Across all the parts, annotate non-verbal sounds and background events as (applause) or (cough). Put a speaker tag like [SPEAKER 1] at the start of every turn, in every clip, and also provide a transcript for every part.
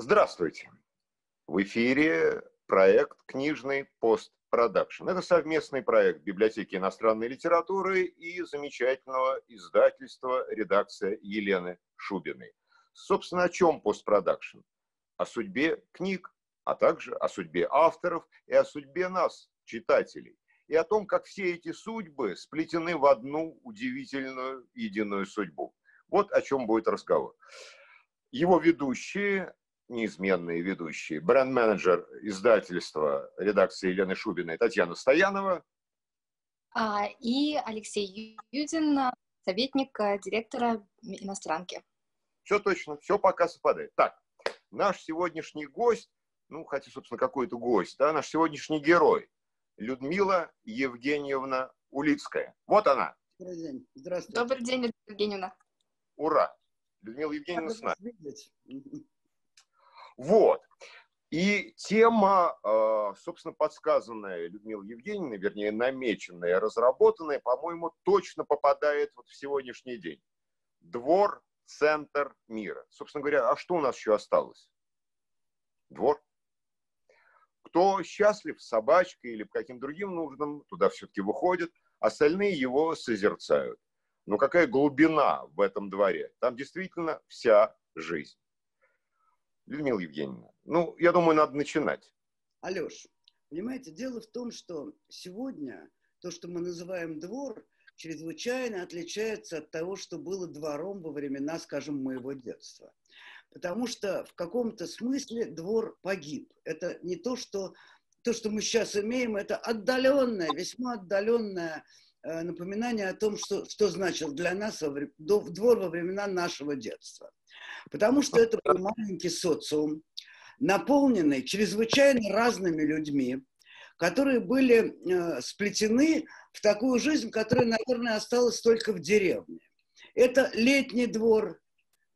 [SPEAKER 1] Здравствуйте. В эфире проект «Книжный постпродакшн». Это совместный проект Библиотеки иностранной литературы и замечательного издательства редакция Елены Шубиной. Собственно, о чем постпродакшн? О судьбе книг, а также о судьбе авторов и о судьбе нас, читателей. И о том, как все эти судьбы сплетены в одну удивительную единую судьбу. Вот о чем будет разговор. Его ведущие неизменные ведущие. Бренд-менеджер издательства редакции Елены Шубиной Татьяна Стоянова.
[SPEAKER 2] А, и Алексей Юдин, советник э, директора иностранки.
[SPEAKER 1] Все точно, все пока совпадает. Так, наш сегодняшний гость, ну, хотя, собственно, какой-то гость, да, наш сегодняшний герой, Людмила Евгеньевна Улицкая. Вот она.
[SPEAKER 2] Добрый день. Здравствуйте. Добрый день, Евгеньевна.
[SPEAKER 1] Ура. Людмила Евгеньевна с нами. Вот. И тема, а, собственно, подсказанная Людмилой Евгеньевной, вернее, намеченная, разработанная, по-моему, точно попадает вот в сегодняшний день. Двор, центр мира. Собственно говоря, а что у нас еще осталось? Двор. Кто счастлив с собачкой или по каким другим нужным, туда все-таки выходит, остальные его созерцают. Но какая глубина в этом дворе? Там действительно вся жизнь. Людмила Евгеньевна, ну, я думаю, надо начинать.
[SPEAKER 3] Алеш, понимаете, дело в том, что сегодня то, что мы называем двор, чрезвычайно отличается от того, что было двором во времена, скажем, моего детства. Потому что в каком-то смысле двор погиб. Это не то, что то, что мы сейчас имеем, это отдаленное, весьма отдаленное э, напоминание о том, что, что значил для нас двор во времена нашего детства. Потому что это был маленький социум, наполненный чрезвычайно разными людьми, которые были э, сплетены в такую жизнь, которая, наверное, осталась только в деревне. Это летний двор,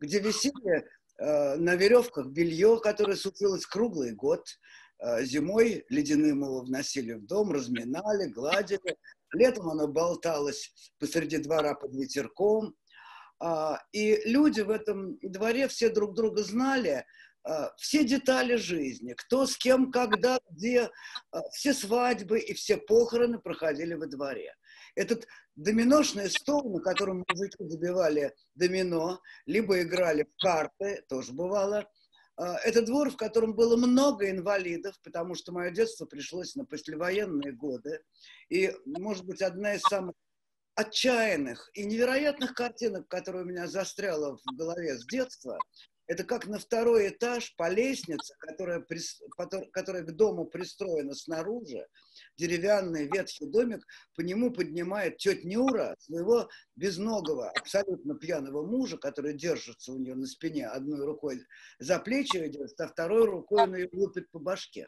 [SPEAKER 3] где висели э, на веревках белье, которое сушилось круглый год. Э, зимой ледяным его вносили в дом, разминали, гладили. Летом оно болталось посреди двора под ветерком. А, и люди в этом дворе все друг друга знали, а, все детали жизни, кто с кем, когда, где, а, все свадьбы и все похороны проходили во дворе. Этот доминошный стол, на котором мужики забивали домино, либо играли в карты, тоже бывало. Это двор, в котором было много инвалидов, потому что мое детство пришлось на послевоенные годы. И, может быть, одна из самых отчаянных и невероятных картинок, которые у меня застряла в голове с детства, это как на второй этаж по лестнице, которая, которая к дому пристроена снаружи, деревянный ветхий домик, по нему поднимает тетя Нюра своего безногого, абсолютно пьяного мужа, который держится у нее на спине, одной рукой за плечи ведет, а второй рукой он ее лупит по башке.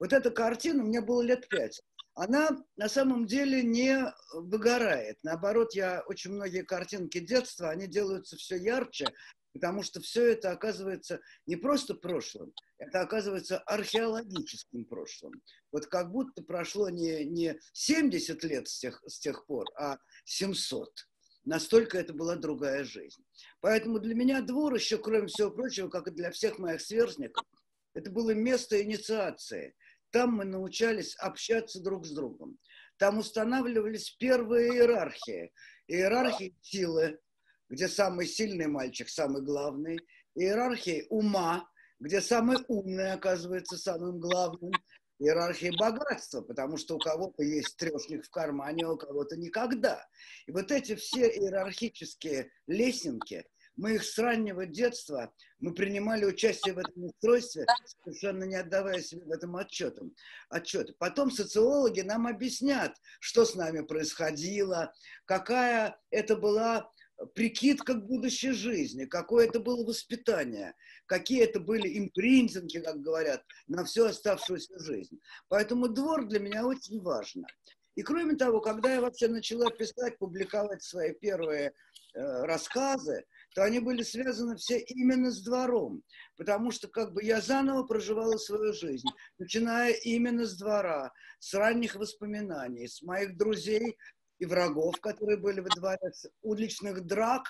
[SPEAKER 3] Вот эта картина, мне было лет пять она на самом деле не выгорает. Наоборот, я очень многие картинки детства, они делаются все ярче, потому что все это оказывается не просто прошлым, это оказывается археологическим прошлым. Вот как будто прошло не, не 70 лет с тех, с тех пор, а 700. Настолько это была другая жизнь. Поэтому для меня двор еще, кроме всего прочего, как и для всех моих сверстников, это было место инициации – там мы научались общаться друг с другом. Там устанавливались первые иерархии. Иерархии силы, где самый сильный мальчик самый главный. Иерархии ума, где самый умный оказывается самым главным. Иерархии богатства, потому что у кого-то есть трешник в кармане, а у кого-то никогда. И вот эти все иерархические лесенки – мы их с раннего детства, мы принимали участие в этом устройстве, совершенно не отдавая себе в этом отчетом, отчет. Потом социологи нам объяснят, что с нами происходило, какая это была прикидка к будущей жизни, какое это было воспитание, какие это были импринтинги, как говорят, на всю оставшуюся жизнь. Поэтому двор для меня очень важно. И кроме того, когда я вообще начала писать, публиковать свои первые э, рассказы, то они были связаны все именно с двором, потому что как бы я заново проживала свою жизнь, начиная именно с двора, с ранних воспоминаний, с моих друзей и врагов, которые были во дворе, с уличных драк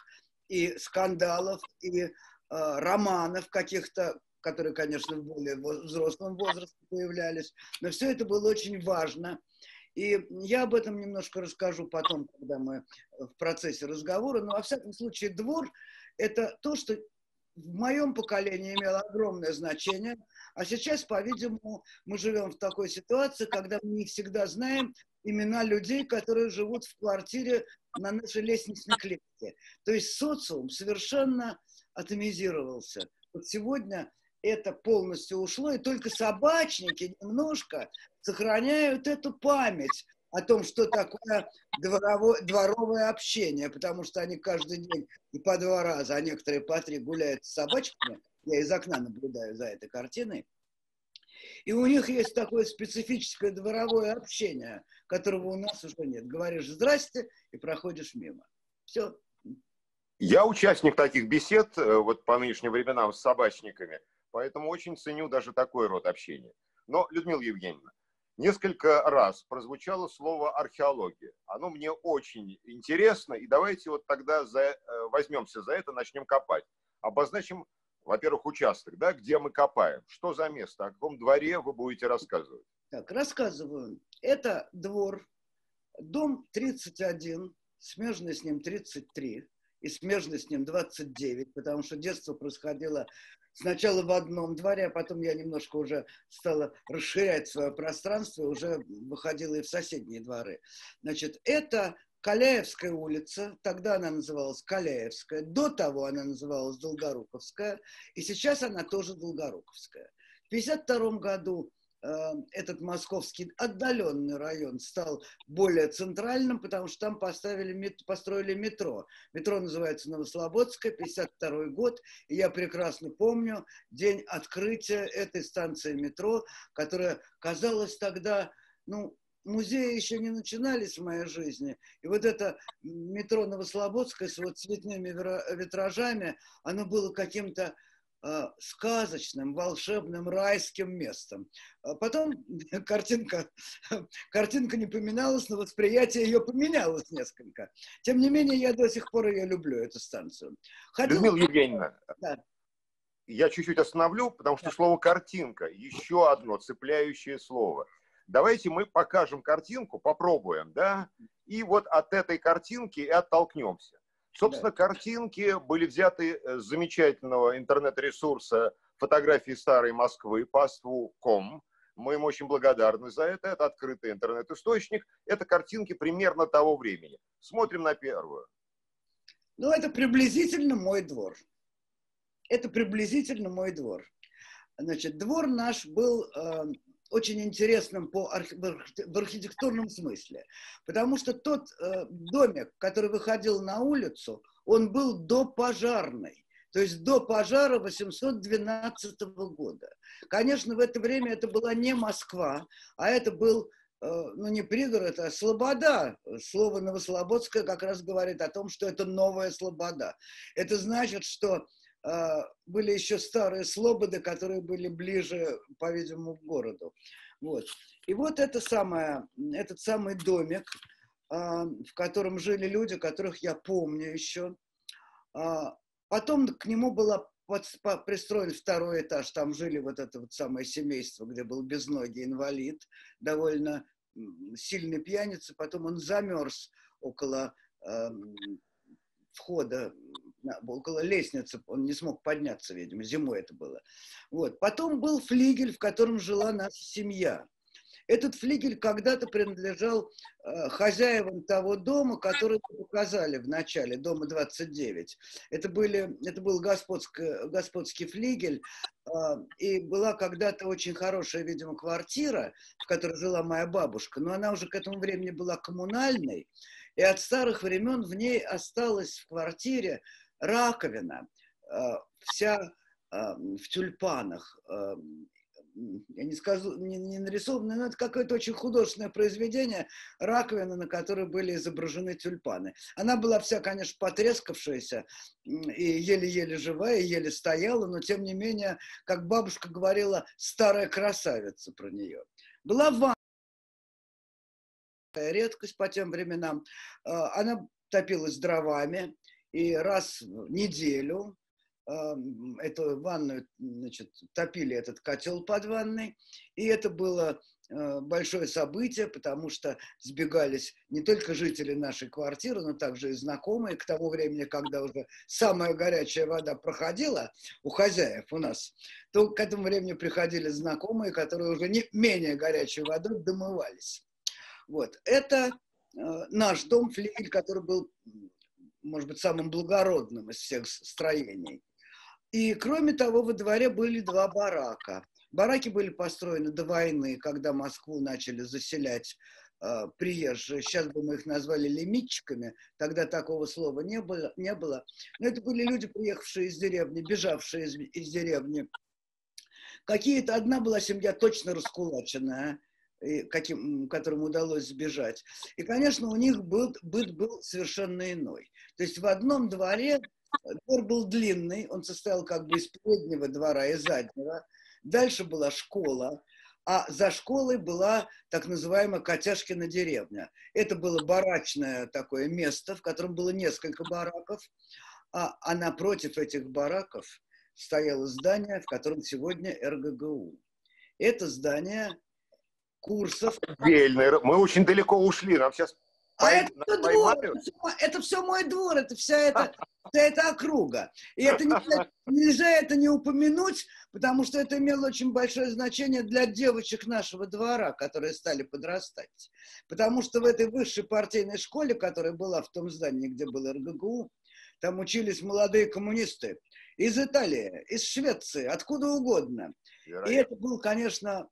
[SPEAKER 3] и скандалов, и э, романов каких-то, которые, конечно, в более взрослом возрасте появлялись, но все это было очень важно. И я об этом немножко расскажу потом, когда мы в процессе разговора. Но, во всяком случае, двор – это то, что в моем поколении имело огромное значение. А сейчас, по-видимому, мы живем в такой ситуации, когда мы не всегда знаем имена людей, которые живут в квартире на нашей лестничной клетке. То есть социум совершенно атомизировался. Вот сегодня это полностью ушло, и только собачники немножко сохраняют эту память о том, что такое дворовое, дворовое общение, потому что они каждый день и по два раза, а некоторые по три гуляют с собачками. Я из окна наблюдаю за этой картиной. И у них есть такое специфическое дворовое общение, которого у нас уже нет. Говоришь «здрасте» и проходишь мимо. Все.
[SPEAKER 1] Я участник таких бесед э, вот по нынешним временам с собачниками, поэтому очень ценю даже такой род общения. Но, Людмила Евгеньевна, несколько раз прозвучало слово археология. Оно мне очень интересно, и давайте вот тогда за, э, возьмемся за это, начнем копать. Обозначим, во-первых, участок, да, где мы копаем. Что за место, о каком дворе вы будете рассказывать?
[SPEAKER 3] Так, рассказываю. Это двор, дом 31, смежный с ним 33, и смежный с ним 29, потому что детство происходило сначала в одном дворе, а потом я немножко уже стала расширять свое пространство, уже выходила и в соседние дворы. Значит, это Каляевская улица, тогда она называлась Каляевская, до того она называлась Долгоруковская, и сейчас она тоже Долгоруковская. В 1952 году этот московский отдаленный район стал более центральным, потому что там поставили, построили метро. Метро называется Новослободская, 52 год. И я прекрасно помню день открытия этой станции метро, которая казалась тогда, ну, музеи еще не начинались в моей жизни. И вот это метро Новослободское с вот цветными витражами, оно было каким-то сказочным, волшебным, райским местом. А потом (laughs) картинка, (laughs) картинка не поменялась, но восприятие ее поменялось несколько. Тем не менее, я до сих пор ее люблю, эту станцию.
[SPEAKER 1] Ходил... Людмила Евгеньевна, да. я чуть-чуть остановлю, потому что да. слово «картинка» еще одно цепляющее слово. Давайте мы покажем картинку, попробуем, да, и вот от этой картинки и оттолкнемся. Собственно, да. картинки были взяты э, с замечательного интернет-ресурса фотографии старой Москвы, паству.ком. Мы им очень благодарны за это. Это открытый интернет-источник. Это картинки примерно того времени. Смотрим на первую.
[SPEAKER 3] Ну, это приблизительно мой двор. Это приблизительно мой двор. Значит, двор наш был э, очень интересным по архи- в архитектурном смысле. Потому что тот э, домик, который выходил на улицу, он был до пожарной. То есть до пожара 812 года. Конечно, в это время это была не Москва, а это был э, ну не пригород, а слобода. Слово Новослободское как раз говорит о том, что это новая слобода. Это значит, что были еще старые слободы, которые были ближе, по-видимому, к городу. Вот. И вот это самое, этот самый домик, а, в котором жили люди, которых я помню еще. А, потом к нему было пристроен второй этаж, там жили вот это вот самое семейство, где был безногий инвалид, довольно сильный пьяница, потом он замерз около входа около лестницы, он не смог подняться, видимо, зимой это было. Вот. Потом был флигель, в котором жила наша семья. Этот флигель когда-то принадлежал э, хозяевам того дома, который показали в начале, дома 29. Это, были, это был господский, господский флигель, э, и была когда-то очень хорошая, видимо, квартира, в которой жила моя бабушка, но она уже к этому времени была коммунальной, и от старых времен в ней осталась в квартире раковина, э, вся э, в тюльпанах, э, я не скажу, не, не нарисовано, но это какое-то очень художественное произведение, раковина, на которой были изображены тюльпаны. Она была вся, конечно, потрескавшаяся и еле-еле живая, еле стояла, но тем не менее, как бабушка говорила, старая красавица про нее. Была ванна, редкость по тем временам. Она топилась дровами, и раз в неделю эту ванную, значит, топили этот котел под ванной, и это было Э, большое событие, потому что сбегались не только жители нашей квартиры, но также и знакомые к тому времени, когда уже самая горячая вода проходила у хозяев у нас, то к этому времени приходили знакомые, которые уже не менее горячей водой домывались. Вот. Это э, наш дом, флигель, который был, может быть, самым благородным из всех строений. И, кроме того, во дворе были два барака – Бараки были построены до войны, когда Москву начали заселять э, приезжие. Сейчас бы мы их назвали лимитчиками, тогда такого слова не было. Не было. Но это были люди, приехавшие из деревни, бежавшие из, из деревни. Какие-то, одна была семья точно раскулаченная, каким, которым удалось сбежать. И, конечно, у них был, быт был совершенно иной. То есть в одном дворе двор был длинный, он состоял как бы из переднего двора и заднего, Дальше была школа, а за школой была так называемая Котяшкина деревня. Это было барачное такое место, в котором было несколько бараков, а, а напротив этих бараков стояло здание, в котором сегодня РГГУ. Это здание курсов...
[SPEAKER 1] Отдельно. Мы очень далеко ушли, нам сейчас
[SPEAKER 3] а это все двор, это все мой двор, это вся эта, (laughs) вся эта округа. И это нельзя, нельзя это не упомянуть, потому что это имело очень большое значение для девочек нашего двора, которые стали подрастать. Потому что в этой высшей партийной школе, которая была в том здании, где был РГГУ, там учились молодые коммунисты из Италии, из Швеции, откуда угодно. Вероятно. И это был, конечно,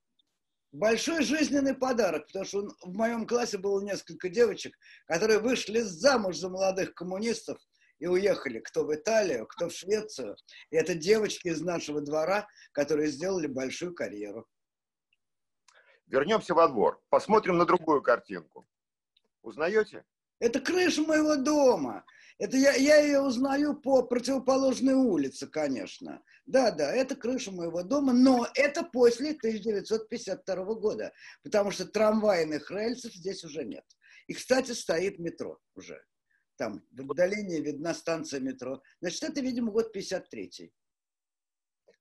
[SPEAKER 3] большой жизненный подарок, потому что в моем классе было несколько девочек, которые вышли замуж за молодых коммунистов и уехали, кто в Италию, кто в Швецию. И это девочки из нашего двора, которые сделали большую карьеру.
[SPEAKER 1] Вернемся во двор. Посмотрим на другую картинку. Узнаете?
[SPEAKER 3] Это крыша моего дома. Это я, я ее узнаю по противоположной улице, конечно. Да, да, это крыша моего дома, но это после 1952 года, потому что трамвайных рельсов здесь уже нет. И, кстати, стоит метро уже. Там в отдалении видна станция метро. Значит, это, видимо, год 53-й.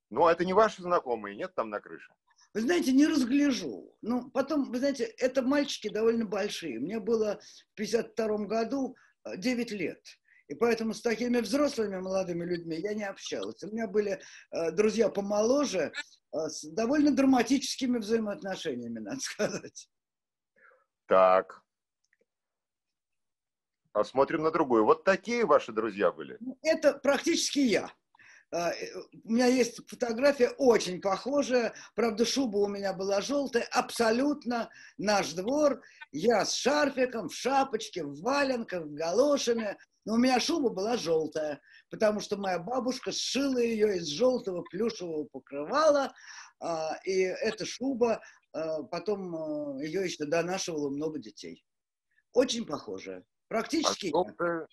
[SPEAKER 1] Ну, а это не ваши знакомые, нет там на крыше?
[SPEAKER 3] Вы знаете, не разгляжу. Ну, потом, вы знаете, это мальчики довольно большие. Мне было в 52 году 9 э, лет. И поэтому с такими взрослыми молодыми людьми я не общалась. У меня были э, друзья помоложе э, с довольно драматическими взаимоотношениями, (laughs) надо сказать.
[SPEAKER 1] Так. Посмотрим на другую. Вот такие ваши друзья были?
[SPEAKER 3] Ну, это практически я. А, э, у меня есть фотография очень похожая. Правда, шуба у меня была желтая. Абсолютно наш двор. Я с шарфиком, в шапочке, в валенках, в галошами. Но у меня шуба была желтая, потому что моя бабушка сшила ее из желтого плюшевого покрывала, а, и эта шуба, а, потом ее еще донашивало много детей. Очень похожая. Практически. А
[SPEAKER 1] желтая,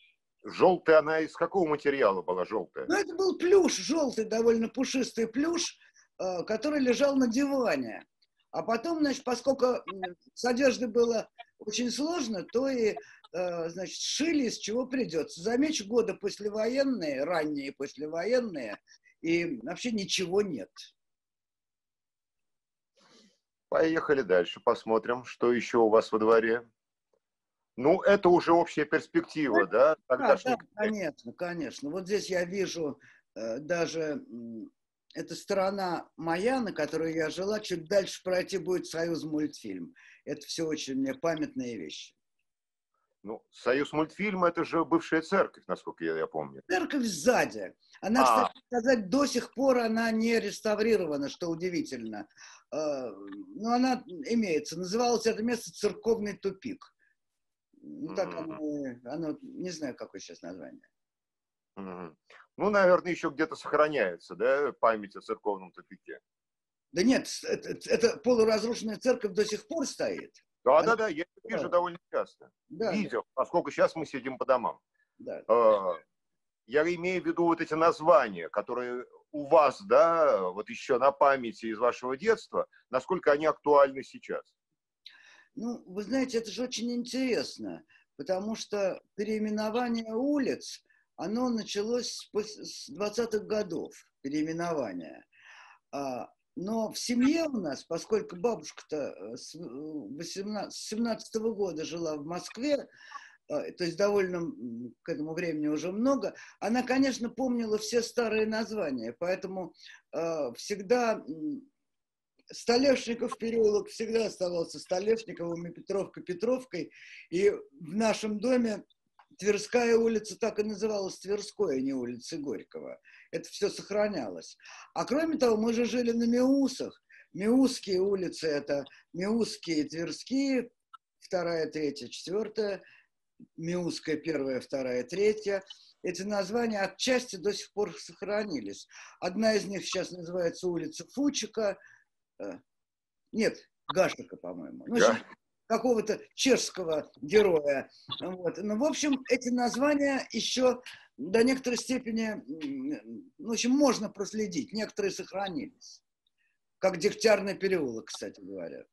[SPEAKER 1] желтая она из какого материала была желтая?
[SPEAKER 3] Ну, это был плюш, желтый, довольно пушистый плюш, который лежал на диване. А потом, значит, поскольку с одеждой было очень сложно, то и Э, значит, шили из чего придется. Замечу, годы послевоенные, ранние послевоенные, и вообще ничего нет.
[SPEAKER 1] Поехали дальше, посмотрим, что еще у вас во дворе. Ну, это уже общая перспектива, да?
[SPEAKER 3] Да, да, конечно, конечно. Вот здесь я вижу э, даже эта сторона моя, на которой я жила, чуть дальше пройти будет Союз мультфильм. Это все очень мне памятные вещи.
[SPEAKER 1] Ну, Союз мультфильма это же бывшая церковь, насколько я, я помню.
[SPEAKER 3] Церковь сзади. Она, а. кстати сказать, до сих пор она не реставрирована, что удивительно. А, но она имеется. Называлось это место церковный тупик. Ну, так mm-hmm. оно, оно, не знаю, какое сейчас название.
[SPEAKER 1] Mm-hmm. Ну, наверное, еще где-то сохраняется, да, память о церковном тупике.
[SPEAKER 3] Да нет, это, это полуразрушенная церковь до сих пор стоит.
[SPEAKER 1] Да, да, да, я это вижу да. довольно часто. Да, Видел, да. поскольку сейчас мы сидим по домам. Да. А, я имею в виду вот эти названия, которые у вас, да, вот еще на памяти из вашего детства, насколько они актуальны сейчас?
[SPEAKER 3] Ну, вы знаете, это же очень интересно, потому что переименование улиц, оно началось с 20-х годов, переименование. А, но в семье у нас, поскольку бабушка-то э, с 18, 17 -го года жила в Москве, э, то есть довольно к этому времени уже много, она, конечно, помнила все старые названия, поэтому э, всегда Столешников переулок всегда оставался Столешниковым и Петровка Петровкой, и в нашем доме Тверская улица так и называлась Тверской, а не улица Горького. Это все сохранялось. А кроме того, мы же жили на Миусах. Миусские улицы – это Миусские, Тверские, вторая, третья, четвертая, Миусская, первая, вторая, третья. Эти названия отчасти до сих пор сохранились. Одна из них сейчас называется улица Фучика. Э, нет, Гашика, по-моему. Ну, какого-то чешского героя. Вот. Ну, в общем, эти названия еще до некоторой степени, ну, в общем, можно проследить. Некоторые сохранились. Как Дегтярный переулок, кстати говоря.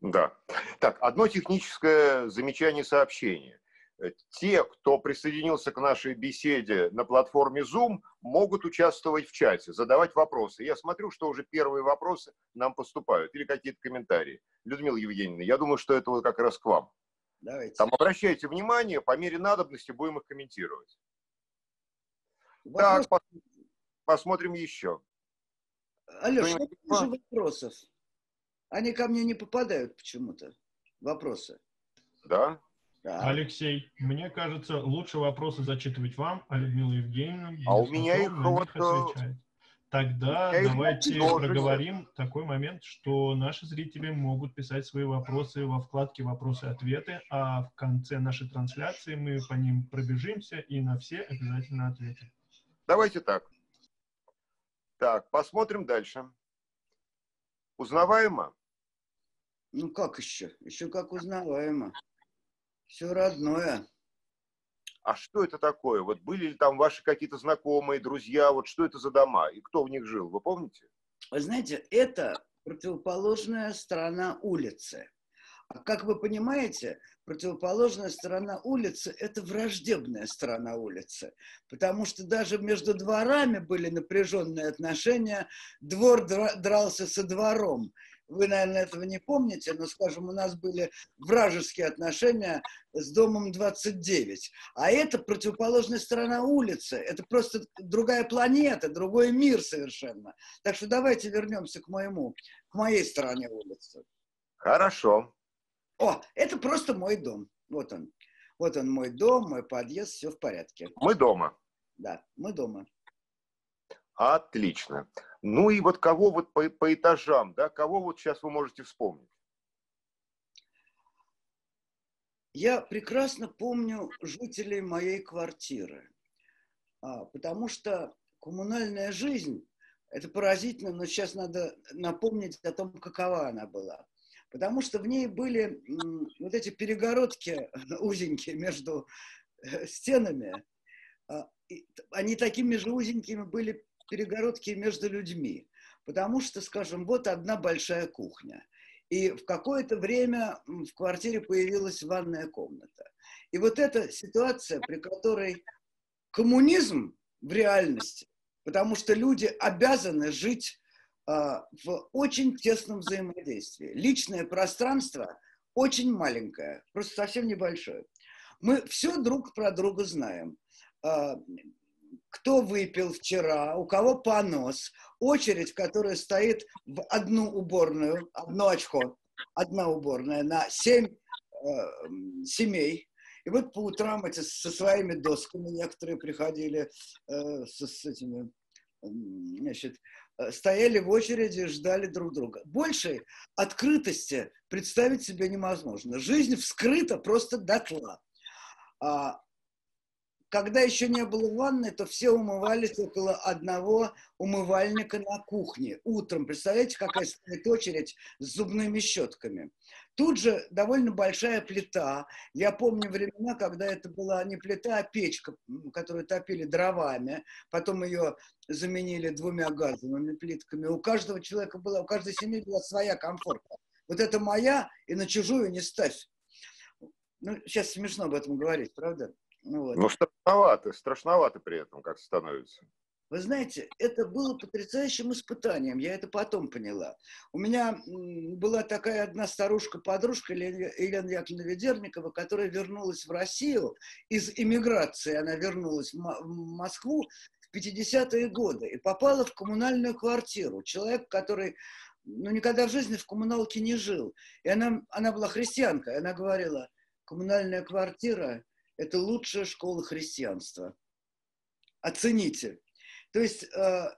[SPEAKER 1] Да. Так, одно техническое замечание сообщения. Э, те, кто присоединился к нашей беседе на платформе Zoom, могут участвовать в чате, задавать вопросы. Я смотрю, что уже первые вопросы нам поступают или какие-то комментарии. Людмила Евгеньевна, я думаю, что это вот как раз к вам. Давайте. Там обращайте внимание, по мере надобности будем их комментировать. Вопрос... Так, посмотрим еще.
[SPEAKER 3] Алеш, я вижу вопросов. Они ко мне не попадают почему-то. Вопросы.
[SPEAKER 1] Да?
[SPEAKER 4] Алексей, мне кажется, лучше вопросы зачитывать вам, а Людмила Евгеньевна...
[SPEAKER 1] А у меня их вот...
[SPEAKER 4] Отвечает. Тогда давайте проговорим такой момент, что наши зрители могут писать свои вопросы во вкладке «Вопросы-ответы», а в конце нашей трансляции мы по ним пробежимся и на все обязательно ответим.
[SPEAKER 1] Давайте так. Так, посмотрим дальше. Узнаваемо?
[SPEAKER 3] Ну как еще? Еще как узнаваемо. Все родное.
[SPEAKER 1] А что это такое? Вот были ли там ваши какие-то знакомые, друзья? Вот что это за дома? И кто в них жил? Вы помните?
[SPEAKER 3] Вы знаете, это противоположная сторона улицы. А как вы понимаете, противоположная сторона улицы – это враждебная сторона улицы, потому что даже между дворами были напряженные отношения, двор дрался со двором, вы, наверное, этого не помните, но, скажем, у нас были вражеские отношения с домом 29. А это противоположная сторона улицы. Это просто другая планета, другой мир совершенно. Так что давайте вернемся к моему, к моей стороне улицы.
[SPEAKER 1] Хорошо.
[SPEAKER 3] О, это просто мой дом. Вот он. Вот он мой дом, мой подъезд, все в порядке.
[SPEAKER 1] Мы дома.
[SPEAKER 3] Да, мы дома.
[SPEAKER 1] Отлично. Ну и вот кого вот по, по этажам, да, кого вот сейчас вы можете вспомнить?
[SPEAKER 3] Я прекрасно помню жителей моей квартиры, а, потому что коммунальная жизнь, это поразительно, но сейчас надо напомнить о том, какова она была. Потому что в ней были вот эти перегородки (laughs) узенькие между э, стенами, а, они такими же узенькими были перегородки между людьми. Потому что, скажем, вот одна большая кухня. И в какое-то время в квартире появилась ванная комната. И вот эта ситуация, при которой коммунизм в реальности, потому что люди обязаны жить э, в очень тесном взаимодействии. Личное пространство очень маленькое, просто совсем небольшое. Мы все друг про друга знаем. А, кто выпил вчера, у кого понос, очередь, которая стоит в одну уборную, одно очко, одна уборная на семь э, семей. И вот по утрам эти со своими досками некоторые приходили э, с, с этими, значит, э, стояли в очереди, ждали друг друга. Большей открытости представить себе невозможно. Жизнь вскрыта просто дотла. А, когда еще не было ванны, то все умывались около одного умывальника на кухне утром. Представляете, какая стоит очередь с зубными щетками. Тут же довольно большая плита. Я помню времена, когда это была не плита, а печка, которую топили дровами. Потом ее заменили двумя газовыми плитками. У каждого человека была, у каждой семьи была своя комфортка. Вот это моя, и на чужую не ставь. Ну, сейчас смешно об этом говорить, правда?
[SPEAKER 1] Вот. Ну, страшновато, страшновато при этом как становится.
[SPEAKER 3] Вы знаете, это было потрясающим испытанием, я это потом поняла. У меня была такая одна старушка-подружка, Елена Яковлевна Ведерникова, которая вернулась в Россию из иммиграции. Она вернулась в Москву в 50-е годы и попала в коммунальную квартиру. Человек, который ну, никогда в жизни в коммуналке не жил. И она, она была христианка, и она говорила, коммунальная квартира – это лучшая школа христианства. Оцените. То есть э,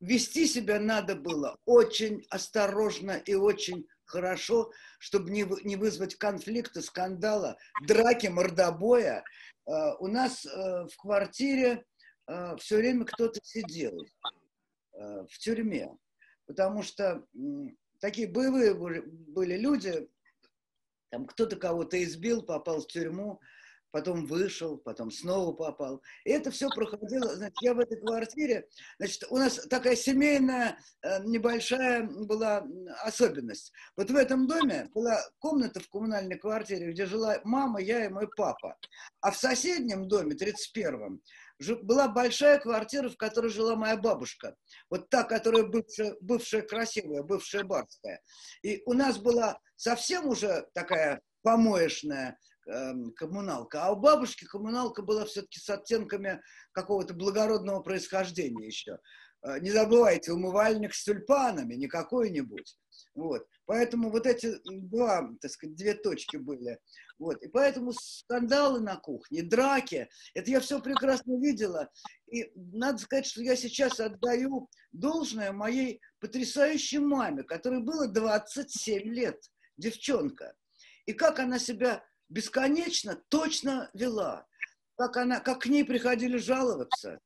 [SPEAKER 3] вести себя надо было очень осторожно и очень хорошо, чтобы не, не вызвать конфликта, скандала, драки, мордобоя. Э, у нас э, в квартире э, все время кто-то сидел э, в тюрьме, потому что э, такие боевые были люди, там кто-то кого-то избил, попал в тюрьму, потом вышел, потом снова попал. И это все проходило, значит, я в этой квартире, значит, у нас такая семейная э, небольшая была особенность. Вот в этом доме была комната в коммунальной квартире, где жила мама, я и мой папа. А в соседнем доме, 31-м, была большая квартира, в которой жила моя бабушка. Вот та, которая бывшая, бывшая красивая, бывшая барская. И у нас была совсем уже такая помоечная коммуналка. А у бабушки коммуналка была все-таки с оттенками какого-то благородного происхождения еще. Э, не забывайте, умывальник с тюльпанами, не какой-нибудь. Вот. Поэтому вот эти два, так сказать, две точки были. Вот. И поэтому скандалы на кухне, драки, это я все прекрасно видела. И надо сказать, что я сейчас отдаю должное моей потрясающей маме, которой было 27 лет, девчонка. И как она себя бесконечно точно вела. Как, она, как к ней приходили жаловаться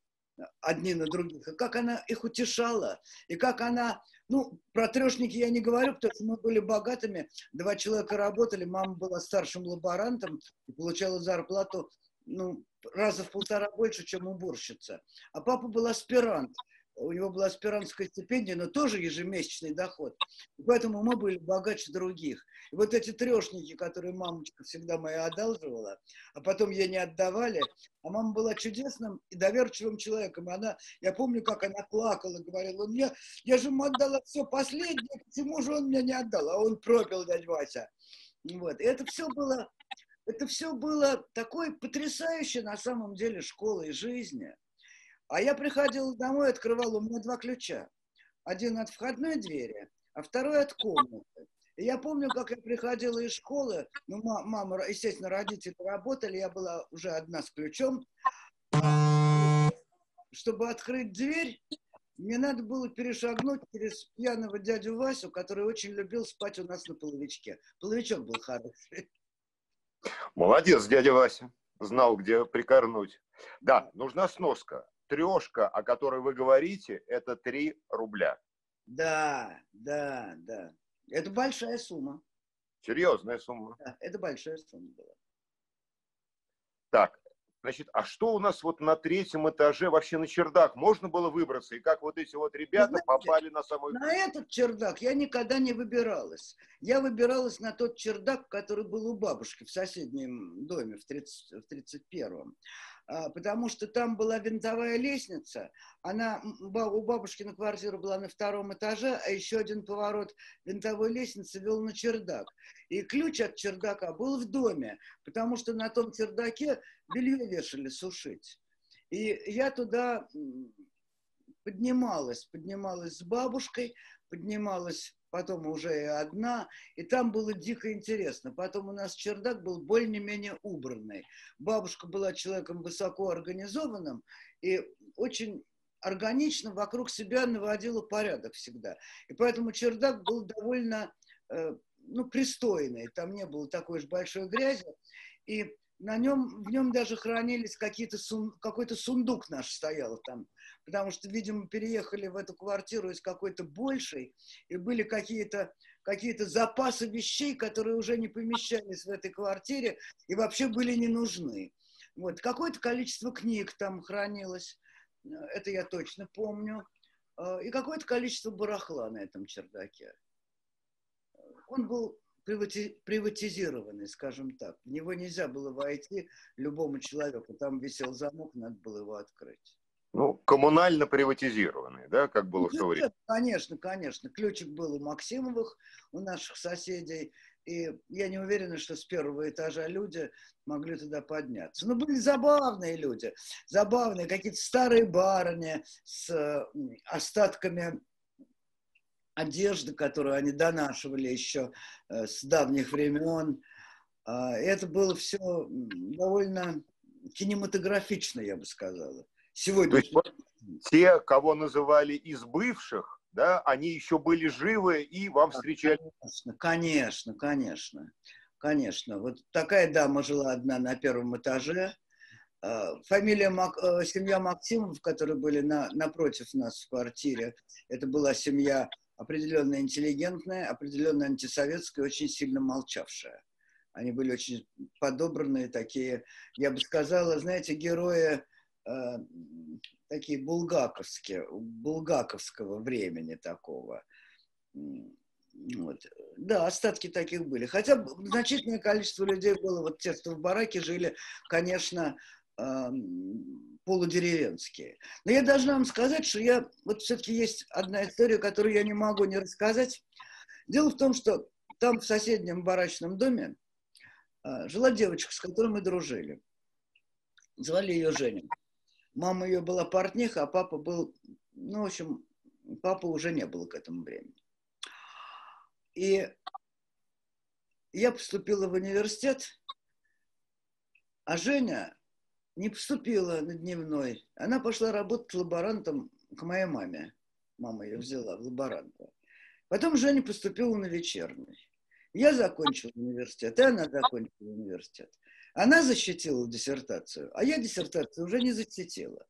[SPEAKER 3] одни на других, и как она их утешала, и как она, ну, про трешники я не говорю, потому что мы были богатыми, два человека работали, мама была старшим лаборантом и получала зарплату, ну, раза в полтора больше, чем уборщица. А папа был аспирант у него была аспирантская стипендия, но тоже ежемесячный доход. И поэтому мы были богаче других. И вот эти трешники, которые мамочка всегда моя одалживала, а потом ей не отдавали, а мама была чудесным и доверчивым человеком. И она, я помню, как она плакала, говорила, мне, я же ему отдала все последнее, почему же он мне не отдал? А он пропил, дядь Вася. Вот. И это все было, это все было такой потрясающей на самом деле школой жизни – а я приходила домой, открывала, у меня два ключа. Один от входной двери, а второй от комнаты. И я помню, как я приходила из школы, ну, мама, естественно, родители работали, я была уже одна с ключом. Чтобы открыть дверь, мне надо было перешагнуть через пьяного дядю Васю, который очень любил спать у нас на половичке. Половичок был хороший.
[SPEAKER 1] Молодец, дядя Вася. Знал, где прикорнуть. Да, нужна сноска трешка, о которой вы говорите, это 3 рубля.
[SPEAKER 3] Да, да, да. Это большая сумма.
[SPEAKER 1] Серьезная сумма.
[SPEAKER 3] Да, это большая сумма была.
[SPEAKER 1] Так, значит, а что у нас вот на третьем этаже, вообще на чердак, можно было выбраться? И как вот эти вот ребята Знаете, попали на самый...
[SPEAKER 3] На этот чердак я никогда не выбиралась. Я выбиралась на тот чердак, который был у бабушки в соседнем доме в, 30, в 31-м. А, потому что там была винтовая лестница, она, у бабушки на квартира была на втором этаже, а еще один поворот винтовой лестницы вел на чердак. И ключ от чердака был в доме, потому что на том чердаке белье вешали сушить. И я туда поднималась, поднималась с бабушкой, поднималась потом уже и одна, и там было дико интересно. Потом у нас чердак был более-менее убранный. Бабушка была человеком высоко организованным и очень органично вокруг себя наводила порядок всегда. И поэтому чердак был довольно э, ну, пристойный, там не было такой уж большой грязи. И на нем, в нем даже хранились какие-то, сун, какой-то сундук наш стоял там, потому что, видимо, переехали в эту квартиру из какой-то большей, и были какие-то какие запасы вещей, которые уже не помещались в этой квартире и вообще были не нужны. Вот. Какое-то количество книг там хранилось, это я точно помню, и какое-то количество барахла на этом чердаке. Он был приватизированный, скажем так. В него нельзя было войти любому человеку. Там висел замок, надо было его открыть.
[SPEAKER 1] Ну, коммунально приватизированный, да, как было в то время?
[SPEAKER 3] Конечно, конечно. Ключик был у Максимовых, у наших соседей. И я не уверена, что с первого этажа люди могли туда подняться. Но были забавные люди, забавные, какие-то старые барыни с остатками одежды, которую они донашивали еще э, с давних времен. А, это было все довольно кинематографично, я бы сказала.
[SPEAKER 1] Сегодня. То есть, вот, те, кого называли из бывших, да, они еще были живы и вам встречали.
[SPEAKER 3] Конечно, конечно, конечно. Конечно. Вот такая дама жила одна на первом этаже. А, фамилия, э, семья Максимов, которые были на, напротив нас в квартире, это была семья определенно интеллигентная, определенно антисоветская, очень сильно молчавшая. Они были очень подобранные такие, я бы сказала, знаете, герои э, такие булгаковские, булгаковского времени такого. Вот. Да, остатки таких были. Хотя значительное количество людей было, вот те, кто в бараке жили, конечно, э, полудеревенские. Но я должна вам сказать, что я, вот все-таки есть одна история, которую я не могу не рассказать. Дело в том, что там в соседнем барачном доме э, жила девочка, с которой мы дружили. Звали ее Женя. Мама ее была портниха, а папа был, ну, в общем, папа уже не было к этому времени. И я поступила в университет, а Женя не поступила на дневной. Она пошла работать лаборантом к моей маме. Мама ее взяла в лаборанта. Потом Женя поступила на вечерний. Я закончил университет, и она закончила университет. Она защитила диссертацию, а я диссертацию уже не защитила.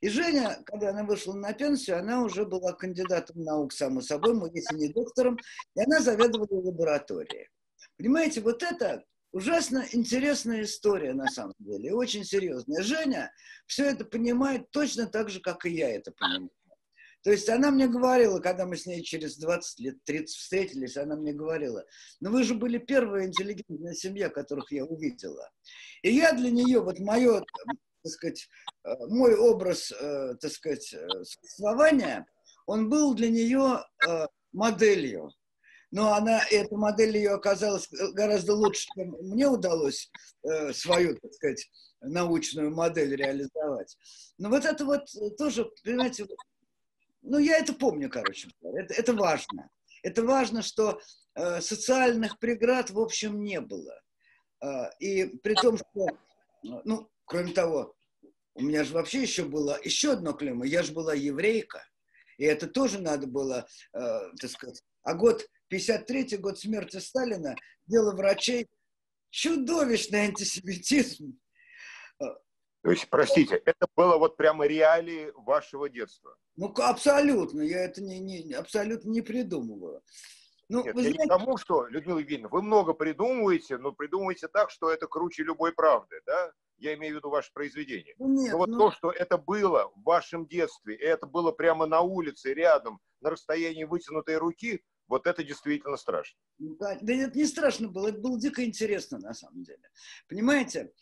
[SPEAKER 3] И Женя, когда она вышла на пенсию, она уже была кандидатом наук, само собой, если не доктором, и она заведовала лабораторией. Понимаете, вот это ужасно интересная история на самом деле, очень серьезная. Женя все это понимает точно так же, как и я это понимаю. То есть она мне говорила, когда мы с ней через 20 лет, 30 встретились, она мне говорила, ну вы же были первая интеллигентная семья, которых я увидела. И я для нее, вот мое, так сказать, э, мой образ, э, так сказать, э, существования, он был для нее моделью но она, эта модель ее оказалась гораздо лучше, чем мне удалось э, свою, так сказать, научную модель реализовать. Но вот это вот тоже, понимаете, ну я это помню, короче, это, это важно. Это важно, что э, социальных преград, в общем, не было. Э, и при том, что, ну, кроме того, у меня же вообще еще было еще одно клеймо, я же была еврейка. И это тоже надо было, э, так сказать, а год 53 год смерти Сталина, дело врачей, чудовищный антисемитизм.
[SPEAKER 1] То есть, простите, это было вот прямо реалии вашего детства?
[SPEAKER 3] Ну, абсолютно, я это не, не, абсолютно не придумываю.
[SPEAKER 1] Ну, Нет, я знаете... не тому, что, Людмила Евгеньевна, вы много придумываете, но придумываете так, что это круче любой правды, да? Я имею в виду ваше произведение. Ну, нет, но вот ну... то, что это было в вашем детстве, и это было прямо на улице, рядом, на расстоянии вытянутой руки, вот это действительно страшно.
[SPEAKER 3] Ну да, да это не страшно было, это было дико интересно на самом деле. Понимаете,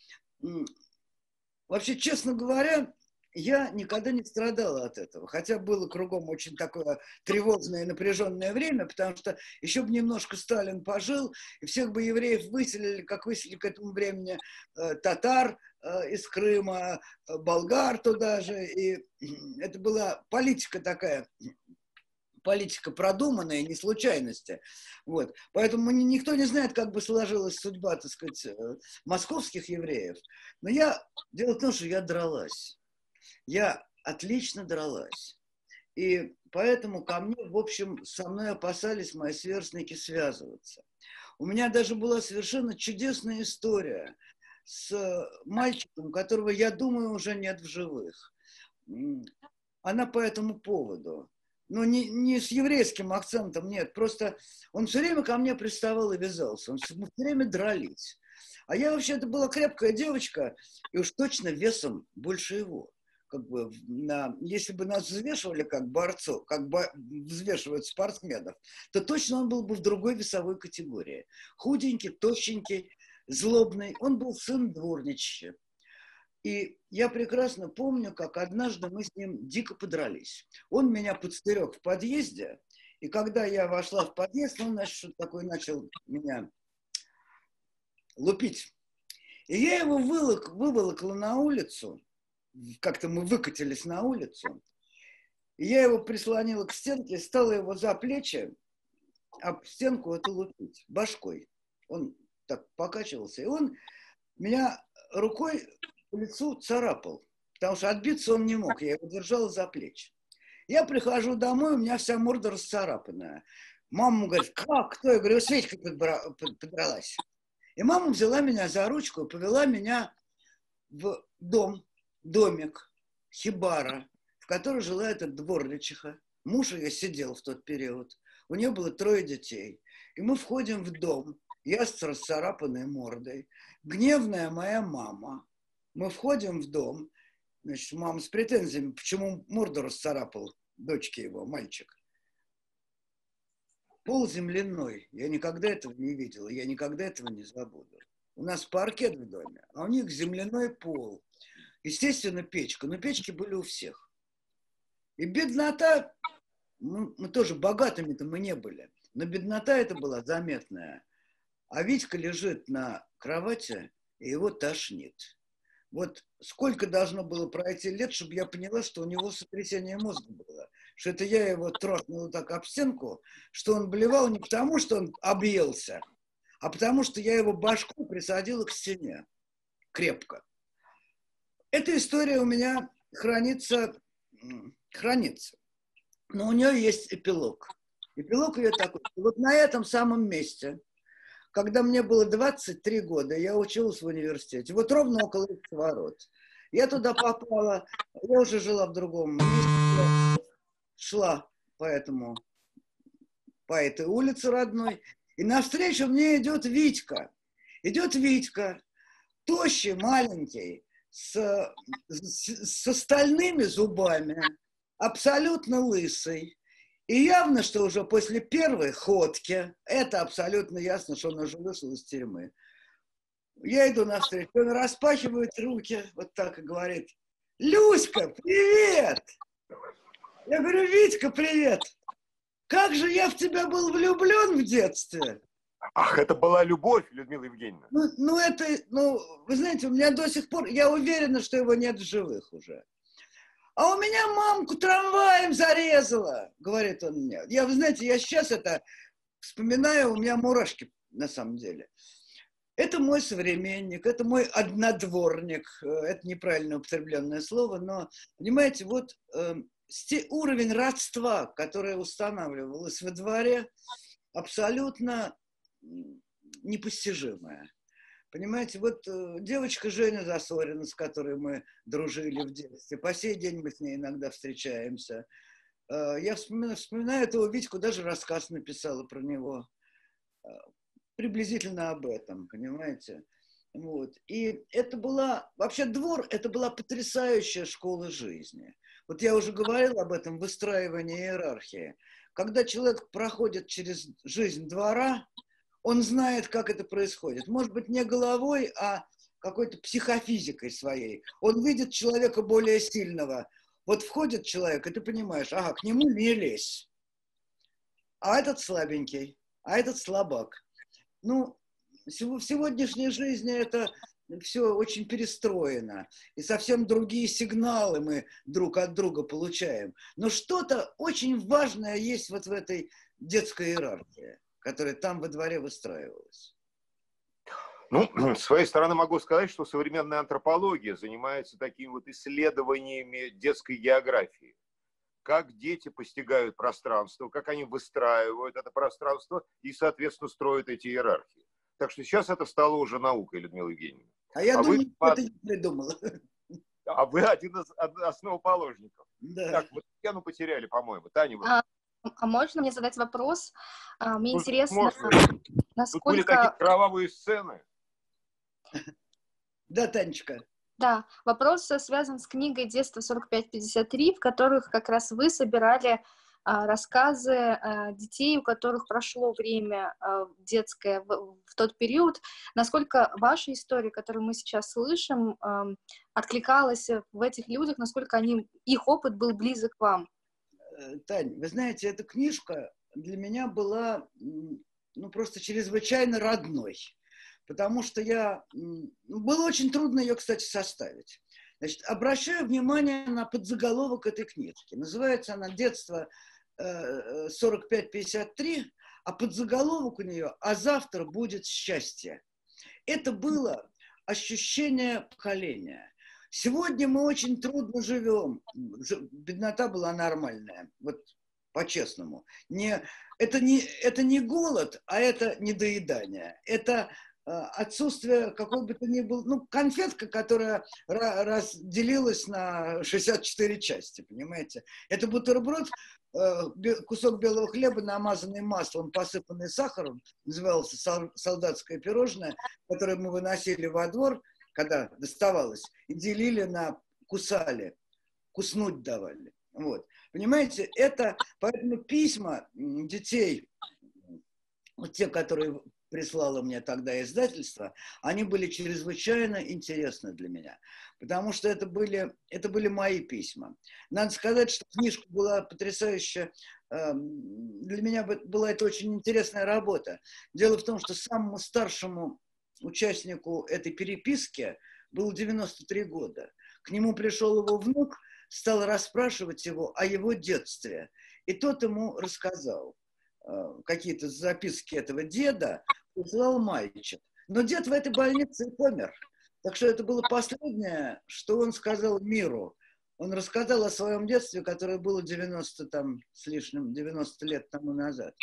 [SPEAKER 3] вообще, честно говоря, я никогда не страдала от этого, хотя было кругом очень такое тревожное и напряженное время, потому что еще бы немножко Сталин пожил, и всех бы евреев выселили, как выселили к этому времени э, татар э, из Крыма, э, болгар туда же, и это была политика такая политика продуманная, не случайности. Вот. Поэтому никто не знает, как бы сложилась судьба, так сказать, э, московских евреев. Но я, дело в том, что я дралась. Я отлично дралась. И поэтому ко мне, в общем, со мной опасались мои сверстники связываться. У меня даже была совершенно чудесная история с мальчиком, которого, я думаю, уже нет в живых. Она по этому поводу ну, не, не с еврейским акцентом, нет, просто он все время ко мне приставал и вязался, он мы все время дрались. А я вообще-то была крепкая девочка, и уж точно весом больше его. как бы на, если бы нас взвешивали как борцов, как бо, взвешивают спортсменов, то точно он был бы в другой весовой категории. Худенький, тощенький, злобный. Он был сын дворничья. И я прекрасно помню, как однажды мы с ним дико подрались. Он меня подстерег в подъезде, и когда я вошла в подъезд, он, значит, что такое начал меня лупить. И я его вылок, выволокла на улицу, как-то мы выкатились на улицу, и я его прислонила к стенке, стала его за плечи, об стенку это лупить, башкой. Он так покачивался, и он меня рукой по лицу царапал, потому что отбиться он не мог, я его держала за плечи. Я прихожу домой, у меня вся морда расцарапанная. Мама говорит, как, кто? Я говорю, Светька подралась. И мама взяла меня за ручку и повела меня в дом, домик, хибара, в которой жила эта дворничиха. Муж ее сидел в тот период. У нее было трое детей. И мы входим в дом. Я с расцарапанной мордой. Гневная моя мама. Мы входим в дом. Значит, мама с претензиями, почему морду расцарапал дочке его, мальчик. Пол земляной. Я никогда этого не видел, я никогда этого не забуду. У нас паркет в доме, а у них земляной пол. Естественно, печка, но печки были у всех. И беднота, мы, мы тоже богатыми-то мы не были, но беднота это была заметная. А Витька лежит на кровати, и его тошнит. Вот сколько должно было пройти лет, чтобы я поняла, что у него сотрясение мозга было что это я его тротнула так об стенку, что он блевал не потому, что он объелся, а потому что я его башку присадила к стене крепко. Эта история у меня хранится, хранится. Но у нее есть эпилог. Эпилог ее такой. Вот на этом самом месте, когда мне было 23 года, я училась в университете, вот ровно около этих ворот. Я туда попала, я уже жила в другом месте, шла по этому, по этой улице родной, и навстречу мне идет Витька. Идет Витька, тощий, маленький, с, с, с остальными зубами, абсолютно лысый. И явно, что уже после первой ходки, это абсолютно ясно, что он уже вышел из тюрьмы. Я иду навстречу, он распахивает руки, вот так и говорит, Люська, привет! Я говорю, Витька, привет. Как же я в тебя был влюблен в детстве.
[SPEAKER 1] Ах, это была любовь, Людмила Евгеньевна.
[SPEAKER 3] Ну, ну, это, ну, вы знаете, у меня до сих пор, я уверена, что его нет в живых уже. А у меня мамку трамваем зарезала, говорит он мне. Я, вы знаете, я сейчас это вспоминаю, у меня мурашки на самом деле. Это мой современник, это мой однодворник. Э, это неправильно употребленное слово, но, понимаете, вот эм, уровень родства, которое устанавливалось во дворе, абсолютно непостижимое. Понимаете, вот э, девочка Женя Засорина, с которой мы дружили в детстве, по сей день мы с ней иногда встречаемся. Э, я вспоминаю, вспоминаю этого Витьку, даже рассказ написала про него. Э, приблизительно об этом, понимаете? Вот. И это была, вообще двор, это была потрясающая школа жизни. Вот я уже говорил об этом выстраивании иерархии. Когда человек проходит через жизнь двора, он знает, как это происходит. Может быть, не головой, а какой-то психофизикой своей. Он видит человека более сильного. Вот входит человек, и ты понимаешь, ага, к нему не лезь. А этот слабенький, а этот слабак. Ну, в сегодняшней жизни это все очень перестроено, и совсем другие сигналы мы друг от друга получаем. Но что-то очень важное есть вот в этой детской иерархии, которая там во дворе выстраивалась.
[SPEAKER 1] Ну, (clears throat) с своей стороны могу сказать, что современная антропология занимается такими вот исследованиями детской географии. Как дети постигают пространство, как они выстраивают это пространство и, соответственно, строят эти иерархии. Так что сейчас это стало уже наукой, Людмила Евгеньевна.
[SPEAKER 3] А я а думаю, вы... это не придумала.
[SPEAKER 1] А вы один из основоположников. Да. Так, вот Татьяну потеряли, по-моему. Таня,
[SPEAKER 2] вы... а, а можно мне задать вопрос? А, мне ну, интересно, можно. насколько... Тут
[SPEAKER 1] были такие кровавые сцены.
[SPEAKER 3] Да, Танечка.
[SPEAKER 2] Да, вопрос связан с книгой «Детство 45-53», в которых как раз вы собирали а, рассказы а, детей, у которых прошло время детское в, в тот период. Насколько ваша история, которую мы сейчас слышим, откликалась в этих людях, насколько они, их опыт был близок к вам?
[SPEAKER 3] Э, Тань, вы знаете, эта книжка для меня была ну, просто чрезвычайно родной потому что я... Ну, было очень трудно ее, кстати, составить. Значит, обращаю внимание на подзаголовок этой книжки. Называется она «Детство 45-53», э, а подзаголовок у нее «А завтра будет счастье». Это было ощущение поколения. Сегодня мы очень трудно живем. Беднота была нормальная, вот по-честному. Не, это, не, это не голод, а это недоедание. Это Э, отсутствие какой бы то ни был, ну, конфетка, которая разделилась на 64 части, понимаете? Это бутерброд, э, кусок белого хлеба, намазанный маслом, посыпанный сахаром, назывался солдатское пирожное, которое мы выносили во двор, когда доставалось, и делили на кусали, куснуть давали. Вот. Понимаете, это, поэтому письма детей, вот те, которые прислало мне тогда издательство, они были чрезвычайно интересны для меня, потому что это были, это были мои письма. Надо сказать, что книжка была потрясающая, эм, для меня была это очень интересная работа. Дело в том, что самому старшему участнику этой переписки было 93 года. К нему пришел его внук, стал расспрашивать его о его детстве. И тот ему рассказал. Э, какие-то записки этого деда, прислал мальчик. Но дед в этой больнице и помер. Так что это было последнее, что он сказал миру. Он рассказал о своем детстве, которое было 90 там, с лишним, 90 лет тому назад.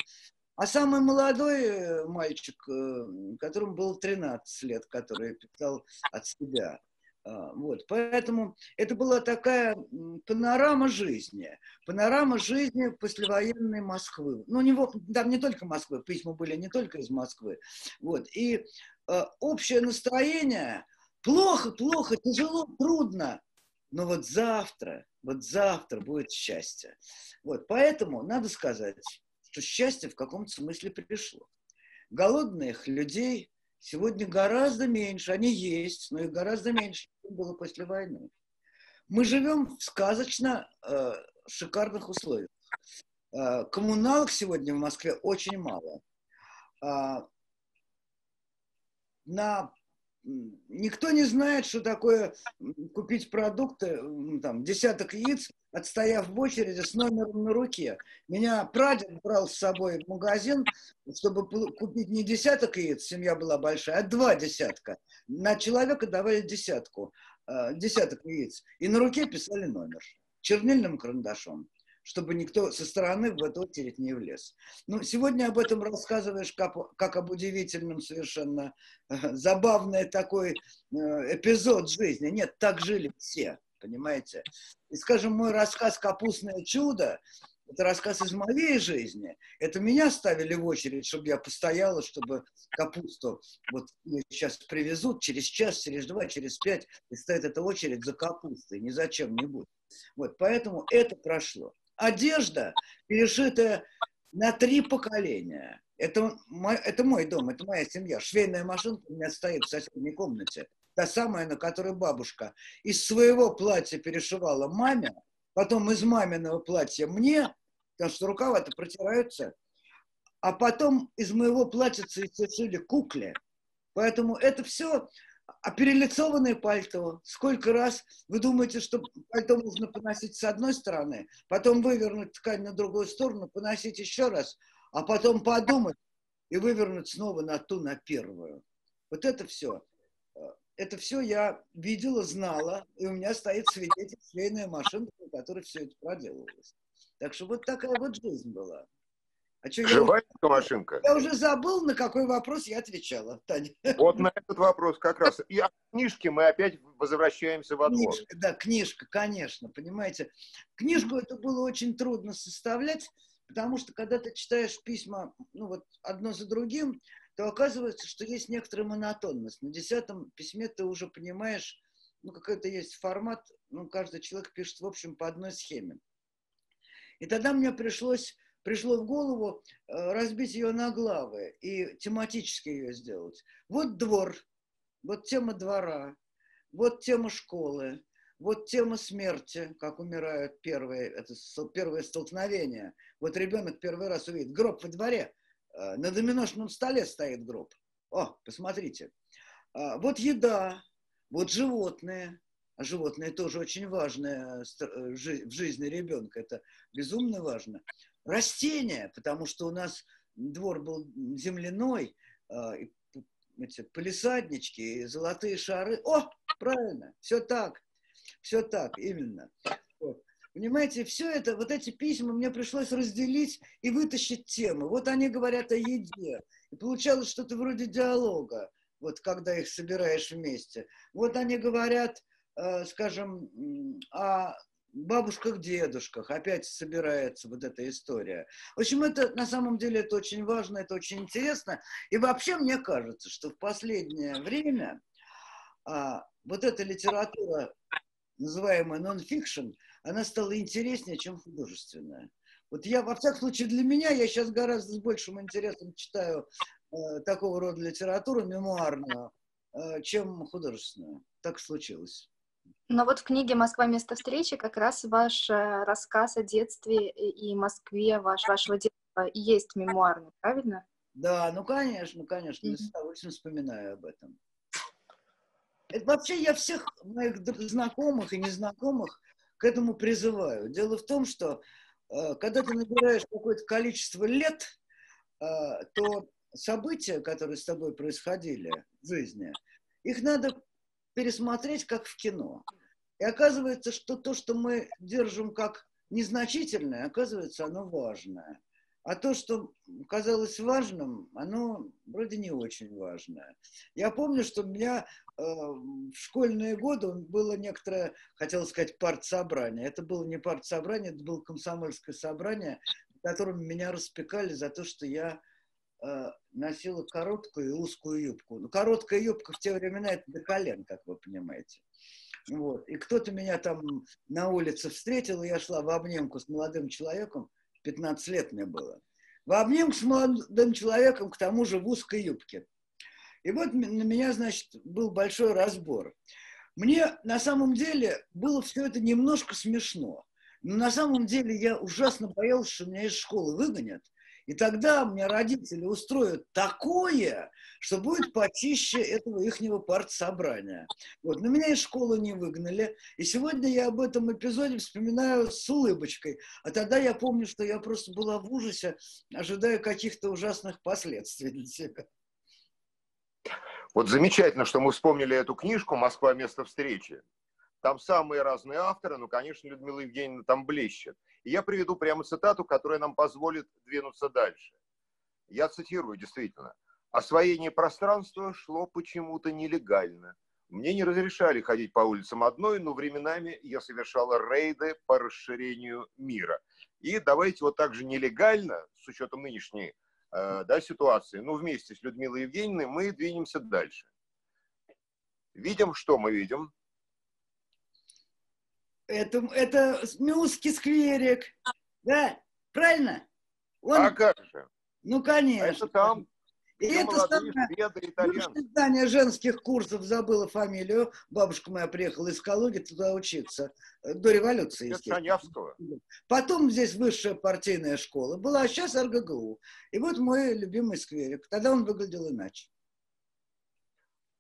[SPEAKER 3] А самый молодой э, мальчик, э, которому было 13 лет, который писал от себя, а, вот, поэтому это была такая панорама жизни, панорама жизни послевоенной Москвы. Ну, не, там не только Москвы, письма были не только из Москвы. Вот, и э, общее настроение плохо, плохо, тяжело, трудно, но вот завтра, вот завтра будет счастье. Вот, поэтому надо сказать, что счастье в каком-то смысле пришло. Голодных людей сегодня гораздо меньше, они есть, но их гораздо меньше, было после войны. Мы живем в сказочно э, шикарных условиях. Э, коммуналок сегодня в Москве очень мало. Э, на никто не знает, что такое купить продукты, там, десяток яиц, отстояв в очереди с номером на руке. Меня прадед брал с собой в магазин, чтобы купить не десяток яиц, семья была большая, а два десятка. На человека давали десятку, э, десяток яиц. И на руке писали номер чернильным карандашом чтобы никто со стороны в эту очередь не влез. Ну, сегодня об этом рассказываешь как, как об удивительном, совершенно э, забавный такой э, эпизод жизни. Нет, так жили все, понимаете? И, скажем, мой рассказ «Капустное чудо» это рассказ из моей жизни. Это меня ставили в очередь, чтобы я постояла, чтобы капусту вот сейчас привезут через час, через два, через пять, и стоит эта очередь за капустой, ни за чем-нибудь. Вот, поэтому это прошло одежда, перешитая на три поколения. Это мой, это мой дом, это моя семья. Швейная машинка у меня стоит в соседней комнате. Та самая, на которой бабушка из своего платья перешивала маме, потом из маминого платья мне, потому что рукава-то протираются, а потом из моего платьица сшили кукле. Поэтому это все а перелицованное пальто, сколько раз вы думаете, что пальто нужно поносить с одной стороны, потом вывернуть ткань на другую сторону, поносить еще раз, а потом подумать и вывернуть снова на ту, на первую. Вот это все. Это все я видела, знала, и у меня стоит свидетель, швейная машинка, в которой все это проделывалось. Так что вот такая вот жизнь была.
[SPEAKER 1] А что, Живая я, машинка?
[SPEAKER 3] Я уже забыл, на какой вопрос я отвечала, Таня.
[SPEAKER 1] Вот на этот вопрос как раз. И о книжке мы опять возвращаемся во двор.
[SPEAKER 3] Книжка, да, книжка, конечно, понимаете. Книжку это было очень трудно составлять, потому что когда ты читаешь письма, ну вот одно за другим, то оказывается, что есть некоторая монотонность. На десятом письме ты уже понимаешь, ну, какой-то есть формат, ну, каждый человек пишет, в общем, по одной схеме. И тогда мне пришлось, пришло в голову э, разбить ее на главы и тематически ее сделать. Вот двор, вот тема двора, вот тема школы, вот тема смерти, как умирают первые, это первое столкновение. Вот ребенок первый раз увидит гроб во дворе, э, на доминошном столе стоит гроб. О, посмотрите. А, вот еда, вот животные. Животные тоже очень важное э, в жизни ребенка. Это безумно важно. Растения, потому что у нас двор был земляной, а, эти полисаднички, золотые шары. О, правильно, все так, все так, именно. Понимаете, все это, вот эти письма мне пришлось разделить и вытащить темы. Вот они говорят о еде. И получалось что-то вроде диалога вот когда их собираешь вместе. Вот они говорят, э, скажем, о бабушках, дедушках, опять собирается вот эта история. В общем, это на самом деле это очень важно, это очень интересно. И вообще мне кажется, что в последнее время а, вот эта литература, называемая нон-фикшн, она стала интереснее, чем художественная. Вот я, во всяком случае, для меня, я сейчас гораздо с большим интересом читаю Э, такого рода литературу, мемуарную, э, чем художественную. Так случилось.
[SPEAKER 2] Но вот в книге «Москва. Место встречи» как раз ваш э, рассказ о детстве и Москве ваш, вашего детства есть мемуарный, правильно?
[SPEAKER 3] Да, ну конечно, конечно, mm-hmm. с удовольствием вспоминаю об этом. Это вообще я всех моих знакомых и незнакомых к этому призываю. Дело в том, что когда ты набираешь какое-то количество лет, то события, которые с тобой происходили в жизни, их надо пересмотреть как в кино. И оказывается, что то, что мы держим как незначительное, оказывается, оно важное. А то, что казалось важным, оно вроде не очень важное. Я помню, что у меня э, в школьные годы было некоторое, хотел сказать, партсобрание. Это было не партсобрание, это было комсомольское собрание, в котором меня распекали за то, что я Э, носила короткую и узкую юбку. Ну, короткая юбка в те времена это до колен, как вы понимаете. Вот. И кто-то меня там на улице встретил, и я шла в обнимку с молодым человеком, 15 лет мне было. В обнимку с молодым человеком, к тому же в узкой юбке. И вот на меня, значит, был большой разбор. Мне на самом деле было все это немножко смешно. Но на самом деле я ужасно боялся, что меня из школы выгонят. И тогда мне родители устроят такое, что будет почище этого ихнего партсобрания. Вот. Но меня из школы не выгнали. И сегодня я об этом эпизоде вспоминаю с улыбочкой. А тогда я помню, что я просто была в ужасе, ожидая каких-то ужасных последствий для себя.
[SPEAKER 1] Вот замечательно, что мы вспомнили эту книжку «Москва. Место встречи». Там самые разные авторы, но, конечно, Людмила Евгеньевна там блещет. И я приведу прямо цитату, которая нам позволит двинуться дальше. Я цитирую действительно. «Освоение пространства шло почему-то нелегально. Мне не разрешали ходить по улицам одной, но временами я совершала рейды по расширению мира. И давайте вот так же нелегально, с учетом нынешней э, да, ситуации, ну, вместе с Людмилой Евгеньевной мы двинемся дальше. Видим, что мы видим?
[SPEAKER 3] Это, это Мюский скверик. Да, правильно?
[SPEAKER 1] Он... А как же?
[SPEAKER 3] Ну, конечно. А
[SPEAKER 1] это там
[SPEAKER 3] и это самое здание женских курсов, забыла фамилию. Бабушка моя приехала из Калуги туда учиться. До революции,
[SPEAKER 1] естественно.
[SPEAKER 3] Потом здесь высшая партийная школа была, а сейчас РГГУ. И вот мой любимый скверик. Тогда он выглядел иначе.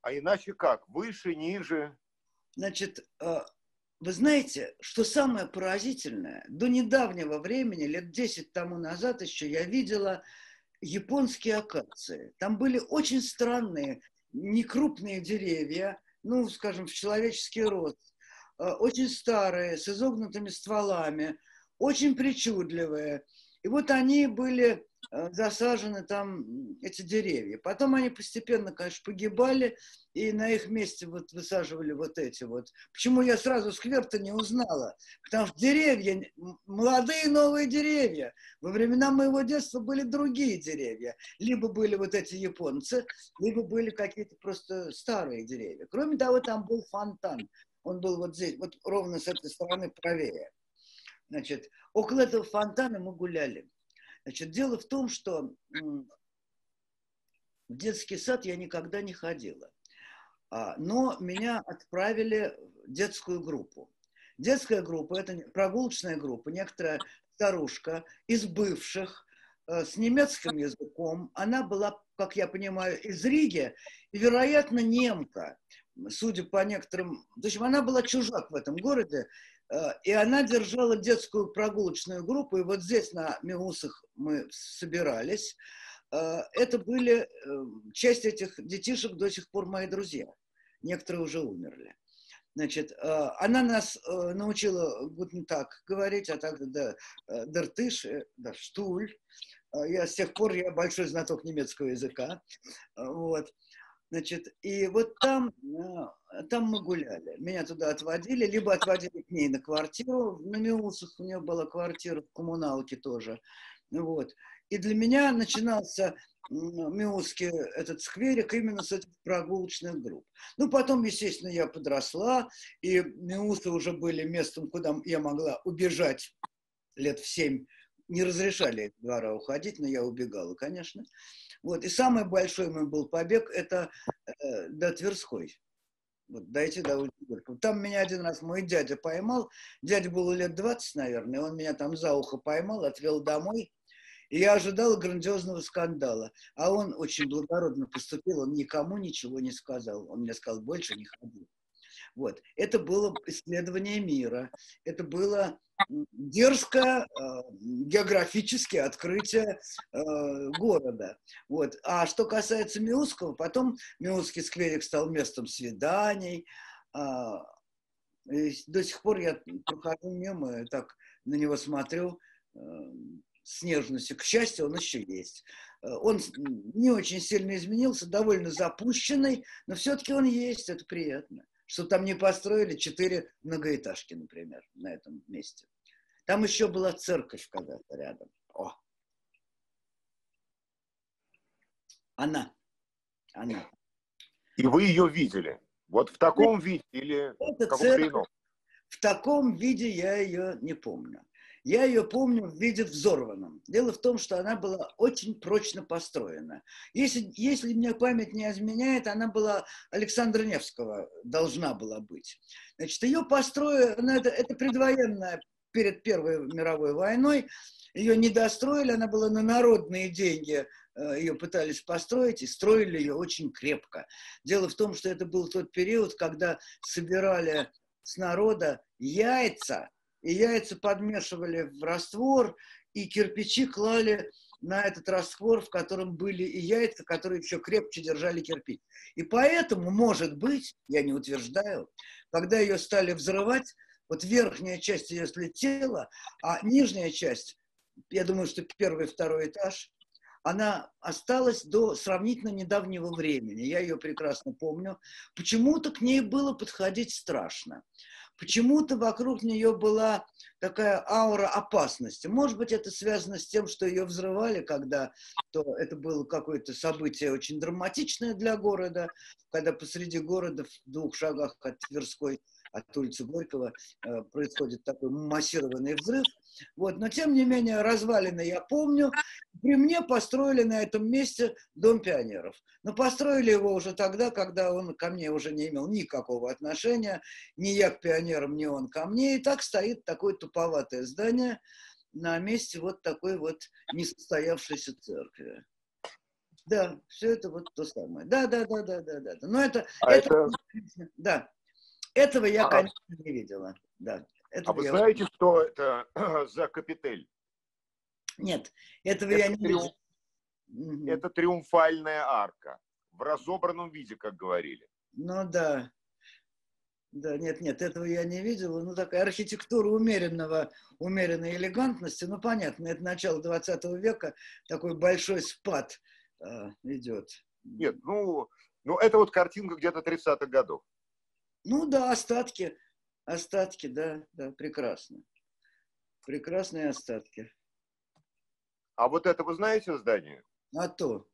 [SPEAKER 1] А иначе как? Выше, ниже?
[SPEAKER 3] Значит, э, вы знаете, что самое поразительное, до недавнего времени, лет 10 тому назад еще, я видела японские акации. Там были очень странные, некрупные деревья, ну, скажем, в человеческий рост, э, очень старые, с изогнутыми стволами, очень причудливые. И вот они были засажены там эти деревья. Потом они постепенно, конечно, погибали, и на их месте вот высаживали вот эти вот. Почему я сразу сквер-то не узнала? Потому что деревья, молодые новые деревья. Во времена моего детства были другие деревья. Либо были вот эти японцы, либо были какие-то просто старые деревья. Кроме того, там был фонтан. он был вот здесь, вот ровно с этой стороны правее. Значит, около этого фонтана мы гуляли. Значит, дело в том, что в детский сад я никогда не ходила. А, но меня отправили в детскую группу. Детская группа – это прогулочная группа, некоторая старушка из бывших, э, с немецким языком. Она была, как я понимаю, из Риги, и, вероятно, немка, судя по некоторым... В общем, она была чужак в этом городе, и она держала детскую прогулочную группу, и вот здесь на Миусах мы собирались. Э, это были... Часть этих детишек до сих пор мои друзья. Некоторые уже умерли. Значит, э, она нас э, научила вот так говорить, а так да, э, дертыш, да, штуль. Я с тех пор, я большой знаток немецкого языка. Вот. Значит, и вот там, там мы гуляли. Меня туда отводили, либо отводили к ней на квартиру. На Миусах у нее была квартира в коммуналке тоже. Вот. И для меня начинался Миусский этот скверик именно с этих прогулочных групп. Ну, потом, естественно, я подросла, и Миусы уже были местом, куда я могла убежать лет в семь. Не разрешали из двора уходить, но я убегала, конечно. Вот. И самый большой мой был побег – это э, до Тверской. Вот, дойти до улицы Там меня один раз мой дядя поймал. Дядя был лет 20, наверное. Он меня там за ухо поймал, отвел домой – и я ожидала грандиозного скандала. А он очень благородно поступил, он никому ничего не сказал. Он мне сказал, больше не ходи. Вот. Это было исследование мира. Это было дерзкое э, географическое открытие э, города. Вот. А что касается Миусского, потом Миусский скверик стал местом свиданий. Э, до сих пор я прохожу мимо, и так на него смотрю. Э, с нежностью. К счастью, он еще есть. Он не очень сильно изменился, довольно запущенный, но все-таки он есть, это приятно. Что там не построили четыре многоэтажки, например, на этом месте. Там еще была церковь когда-то рядом. О! Она. Она.
[SPEAKER 1] И вы ее видели? Вот в таком виде или
[SPEAKER 3] в каком-то В таком виде я ее не помню. Я ее помню в виде взорванном. Дело в том, что она была очень прочно построена. Если, если мне память не изменяет, она была Александра Невского, должна была быть. Значит, ее построили, ну, это, это предвоенная перед Первой мировой войной, ее не достроили, она была на народные деньги, э, ее пытались построить и строили ее очень крепко. Дело в том, что это был тот период, когда собирали с народа яйца, и яйца подмешивали в раствор, и кирпичи клали на этот раствор, в котором были и яйца, которые еще крепче держали кирпич. И поэтому, может быть, я не утверждаю, когда ее стали взрывать, вот верхняя часть ее слетела, а нижняя часть, я думаю, что первый, второй этаж, она осталась до сравнительно недавнего времени. Я ее прекрасно помню. Почему-то к ней было подходить страшно почему-то вокруг нее была такая аура опасности. Может быть, это связано с тем, что ее взрывали, когда то это было какое-то событие очень драматичное для города, когда посреди города в двух шагах от Тверской от улицы Горького э, происходит такой массированный взрыв. Вот. Но, тем не менее, развалины я помню. При мне построили на этом месте Дом пионеров. Но построили его уже тогда, когда он ко мне уже не имел никакого отношения. Ни я к пионерам, ни он ко мне. И так стоит такое туповатое здание на месте вот такой вот несостоявшейся церкви. Да, все это вот то самое. Да, да, да, да, да, да. Но это,
[SPEAKER 1] а это...
[SPEAKER 3] это... Да. Этого я, ага. конечно, не видела. Да.
[SPEAKER 1] А вы знаете, что это (clears throat) за капитель?
[SPEAKER 3] Нет, этого это я не триум...
[SPEAKER 1] видела. Это триумфальная арка. В разобранном виде, как говорили.
[SPEAKER 3] Ну да. Да, нет, нет, этого я не видела. Ну, такая архитектура умеренного, умеренной элегантности. Ну, понятно, это начало 20 века, такой большой спад э, идет.
[SPEAKER 1] Нет, ну, ну, это вот картинка где-то 30-х годов.
[SPEAKER 3] Ну да, остатки, остатки, да, да, прекрасно. Прекрасные остатки.
[SPEAKER 1] А вот это вы знаете здание?
[SPEAKER 3] А то,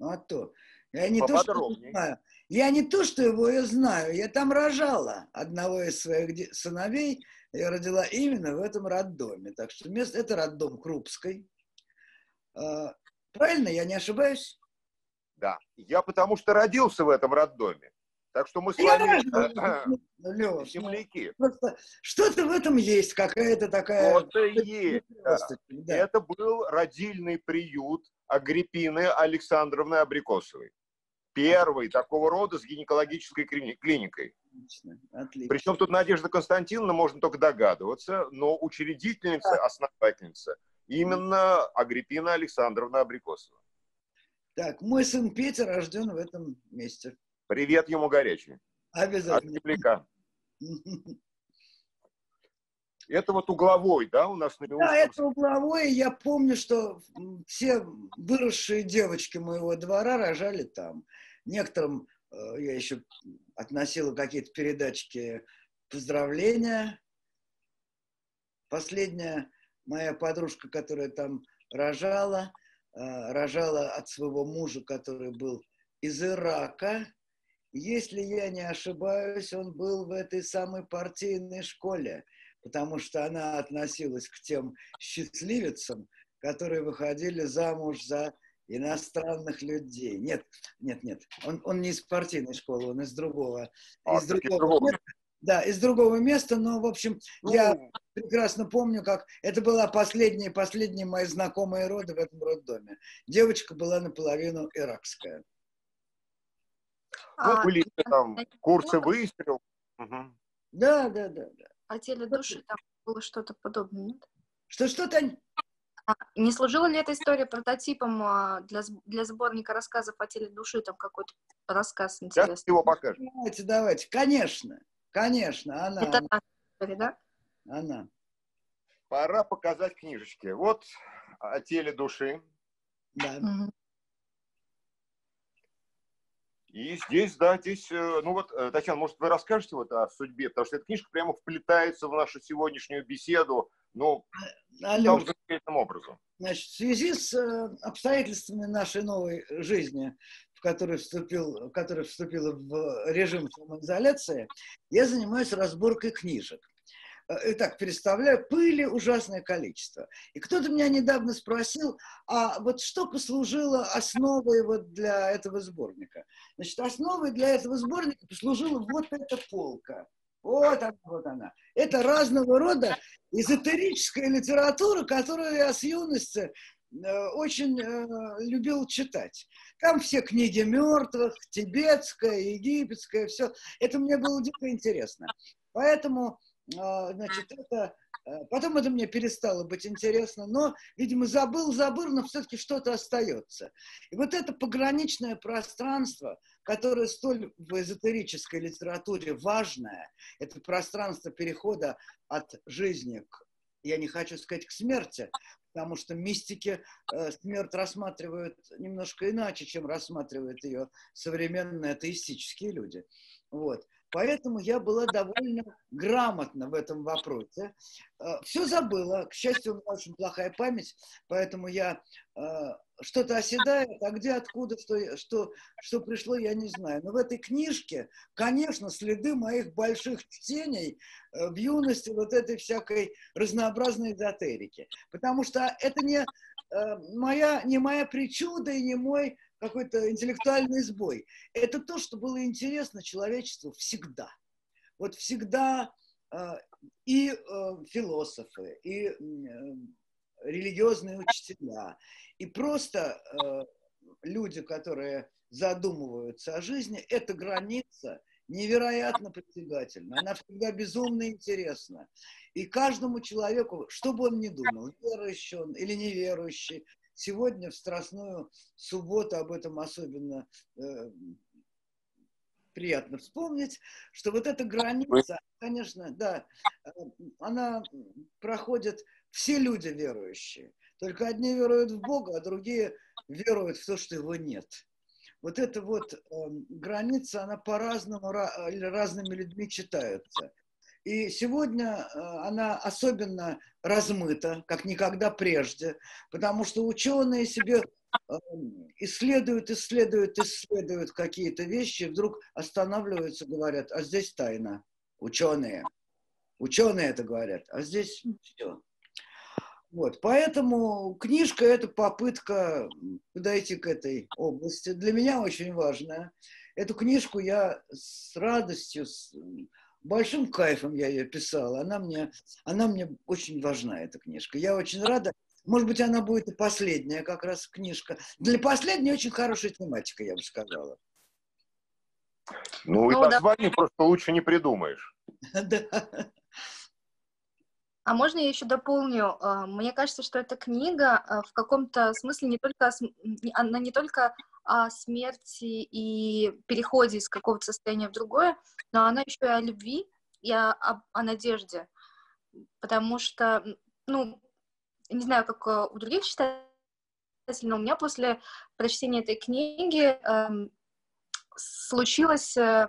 [SPEAKER 3] а то. Я не то, что знаю. Я не то, что его я знаю, я там рожала одного из своих сыновей, я родила именно в этом роддоме. Так что место это роддом Крупской. А, правильно, я не ошибаюсь?
[SPEAKER 1] Да, я потому что родился в этом роддоме. Так что мы с я вами Леш, (clears throat) земляки.
[SPEAKER 3] Что-то в этом есть, какая-то такая...
[SPEAKER 1] Вот и есть. Да. Это был родильный приют Агриппины Александровны Абрикосовой. Первый такого рода с гинекологической клиникой. Отлично, отлично. Причем тут Надежда Константиновна, можно только догадываться, но учредительница, да. основательница именно Агриппина Александровна Абрикосова.
[SPEAKER 3] Так, мой сын Петя рожден в этом месте.
[SPEAKER 1] Привет ему горячий.
[SPEAKER 3] Обязательно.
[SPEAKER 1] От земляка. (laughs) Это вот угловой, да, у нас на
[SPEAKER 3] Да, это угловой. Я помню, что все выросшие девочки моего двора рожали там. Некоторым э, я еще относила какие-то передачки поздравления. Последняя моя подружка, которая там рожала, э, рожала от своего мужа, который был из Ирака. Если я не ошибаюсь, он был в этой самой партийной школе – потому что она относилась к тем счастливицам, которые выходили замуж за иностранных людей. Нет, нет, нет, он, он не из партийной школы, он из другого. А, из другого места, да, из другого места, но, в общем, ну, я прекрасно помню, как это была последняя, последняя мои знакомые роды в этом роддоме. Девочка была наполовину иракская.
[SPEAKER 1] Ну, были там курсы выстрел.
[SPEAKER 3] Угу. Да, да, да, да
[SPEAKER 2] о теле души там было что-то подобное, нет?
[SPEAKER 3] Что-что, Тань?
[SPEAKER 2] А, не служила ли эта история прототипом а, для, для сборника рассказов о теле души, там какой-то рассказ интересный?
[SPEAKER 1] Сейчас его покажем.
[SPEAKER 3] Давайте, давайте, конечно, конечно, она.
[SPEAKER 2] Это она. история, да?
[SPEAKER 3] Она.
[SPEAKER 1] Пора показать книжечки. Вот о теле души.
[SPEAKER 3] Да. Угу.
[SPEAKER 1] И здесь, да, здесь, э, ну вот, э, Татьяна, может, вы расскажете вот о судьбе, потому что эта книжка прямо вплетается в нашу сегодняшнюю беседу, ну, Алёш, самым образом.
[SPEAKER 3] Значит, в связи с э, обстоятельствами нашей новой жизни, в которой вступил, в которой вступила в режим самоизоляции, я занимаюсь разборкой книжек. Э, так представляю, пыли ужасное количество. И кто-то меня недавно спросил, а вот что послужило основой вот для этого сборника? Значит, основой для этого сборника послужила вот эта полка. Вот она, вот она. Это разного рода эзотерическая литература, которую я с юности э, очень э, любил читать. Там все книги мертвых, тибетская, египетская, все. Это мне было дико интересно. Поэтому значит, это, э, потом это мне перестало быть интересно, но, видимо, забыл, забыл, но все-таки что-то остается. И вот это пограничное пространство, которое столь в эзотерической литературе важное, это пространство перехода от жизни к, я не хочу сказать, к смерти, потому что мистики э, смерть рассматривают немножко иначе, чем рассматривают ее современные атеистические люди. Вот. Поэтому я была довольно грамотна в этом вопросе. Э, Все забыла. К счастью, у меня очень плохая память, поэтому я э, что-то оседает, а где, откуда, что, что, что пришло, я не знаю. Но в этой книжке, конечно, следы моих больших чтений э, в юности вот этой всякой разнообразной эзотерики. Потому что это не моя, не моя причуда и не мой какой-то интеллектуальный сбой. Это то, что было интересно человечеству всегда. Вот всегда э, и э, философы, и э, религиозные учителя, и просто люди, которые задумываются о жизни, эта граница невероятно притягательна. Она всегда безумно интересна. И каждому человеку, что бы он ни думал, верующий он или неверующий, Сегодня в Страстную субботу об этом особенно э, приятно вспомнить, что вот эта граница, конечно, да, она проходит все люди верующие. Только одни веруют в Бога, а другие веруют в то, что его нет. Вот эта вот э, граница, она по-разному, разными людьми читается. И сегодня э, она особенно размыта, как никогда прежде, потому что ученые себе исследуют, исследуют, исследуют какие-то вещи, вдруг останавливаются, говорят, а здесь тайна. Ученые. Ученые это говорят, а здесь все. Вот, поэтому книжка – это попытка подойти к этой области. Для меня очень важная. Эту книжку я с радостью, большим кайфом я ее писала. Она мне, она мне очень важна, эта книжка. Я очень рада. Может быть, она будет и последняя как раз книжка. Для последней очень хорошая тематика, я бы сказала.
[SPEAKER 1] Ну, и ну, название да. просто лучше не придумаешь. (laughs) Да.
[SPEAKER 2] А можно я еще дополню? А, мне кажется, что эта книга а, в каком-то смысле не только, она не только о смерти и переходе из какого-то состояния в другое, но она еще и о любви и о, о, о надежде. Потому что, ну, не знаю, как э, у других читателей, но у меня после прочтения этой книги э, случилось э,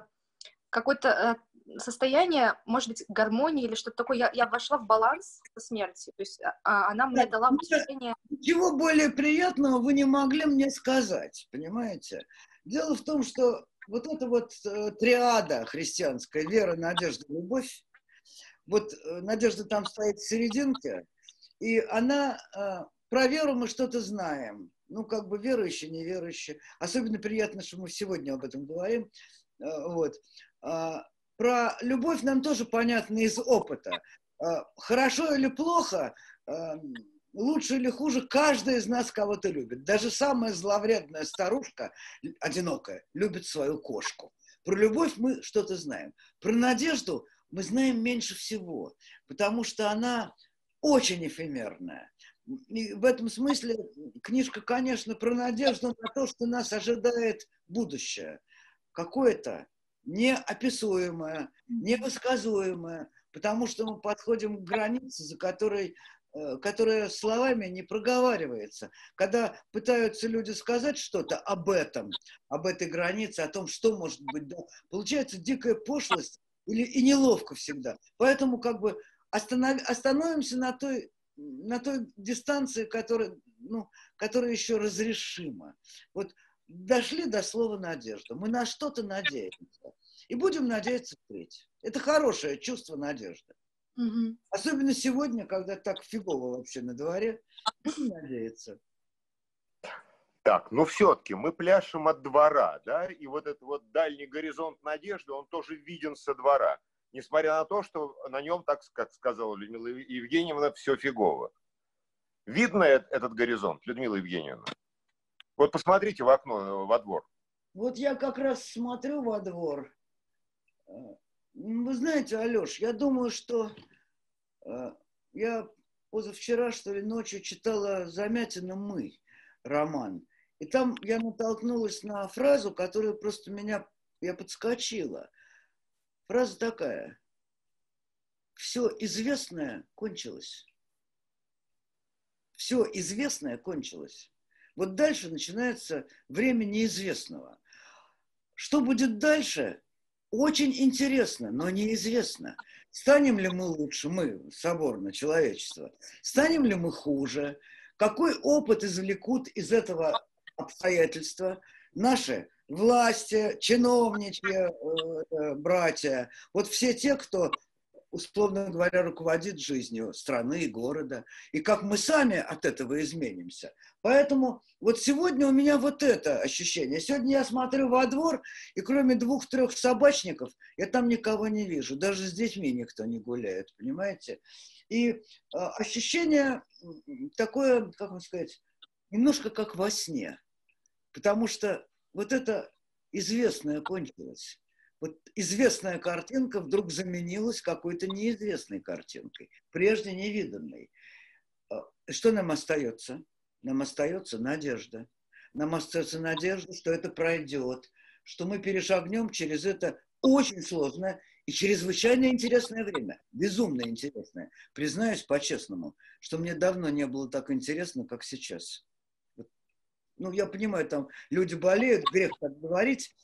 [SPEAKER 2] какое-то э, состояние, может быть, гармонии или что-то такое. Я, я вошла в баланс со смертью. То есть а, а она мне дала ощущение...
[SPEAKER 3] Чего более приятного вы не могли мне сказать, понимаете? Дело в том, что вот эта вот э, триада христианская, вера, надежда, любовь, вот э, надежда там стоит в серединке, и она, э, про веру мы что-то знаем, ну, как бы верующие, неверующие. Особенно приятно, что мы сегодня об этом говорим. Э, вот. Про любовь нам тоже понятно из опыта. А, хорошо или плохо, а, лучше или хуже, каждый из нас кого-то любит. Даже самая зловредная старушка, одинокая, любит свою кошку. Про любовь мы что-то знаем. Про надежду мы знаем меньше всего, потому что она очень эфемерная. И в этом смысле книжка, конечно, про надежду на то, что нас ожидает будущее. Какое-то неописуемое, невысказуемое, потому что мы подходим к границе, за которой э, которая словами не проговаривается. Когда пытаются люди сказать что-то об этом, об этой границе, о том, что может быть, да, получается дикая пошлость или, и неловко всегда. Поэтому как бы останов, остановимся на той, на той дистанции, которая, ну, которая еще разрешима. Вот дошли до слова надежда. Мы на что-то надеемся. И будем надеяться впредь. Это хорошее чувство надежды. Угу. Особенно сегодня, когда так фигово вообще на дворе. Будем надеяться.
[SPEAKER 1] Так, ну все-таки мы пляшем от двора, да, и вот этот вот дальний горизонт надежды, он тоже виден со двора, несмотря на то, что на нем, так как сказала Людмила Евгеньевна, все фигово. Видно этот горизонт, Людмила Евгеньевна? Вот посмотрите в окно, во двор.
[SPEAKER 3] Вот я как раз смотрю во двор. Э, вы знаете, Алеш, я думаю, что э, я позавчера, что ли, ночью читала Замятина «Мы» роман. И там я натолкнулась на фразу, которая просто меня, я подскочила. Фраза такая. Все известное кончилось. Все известное кончилось. Вот дальше начинается время неизвестного. Что будет дальше, очень интересно, но неизвестно. Станем ли мы лучше, мы, соборное человечество, станем ли мы хуже, какой опыт извлекут из этого обстоятельства наши власти, чиновничьи э, э, братья, вот все те, кто условно говоря, руководит жизнью страны и города, и как мы сами от этого изменимся. Поэтому вот сегодня у меня вот это ощущение. Сегодня я смотрю во двор, и кроме двух-трех собачников, я там никого не вижу. Даже с детьми никто не гуляет, понимаете? И э, ощущение такое, как вам сказать, немножко как во сне. Потому что вот это известное кончилось вот известная картинка вдруг заменилась какой-то неизвестной картинкой, прежде невиданной. А, что нам остается? Нам остается надежда. Нам остается надежда, что это пройдет, что мы перешагнем через это очень сложное и чрезвычайно интересное время. Безумно интересное. Признаюсь по-честному, что мне давно не было так интересно, как сейчас. Ну, я понимаю, там люди болеют, грех так говорить,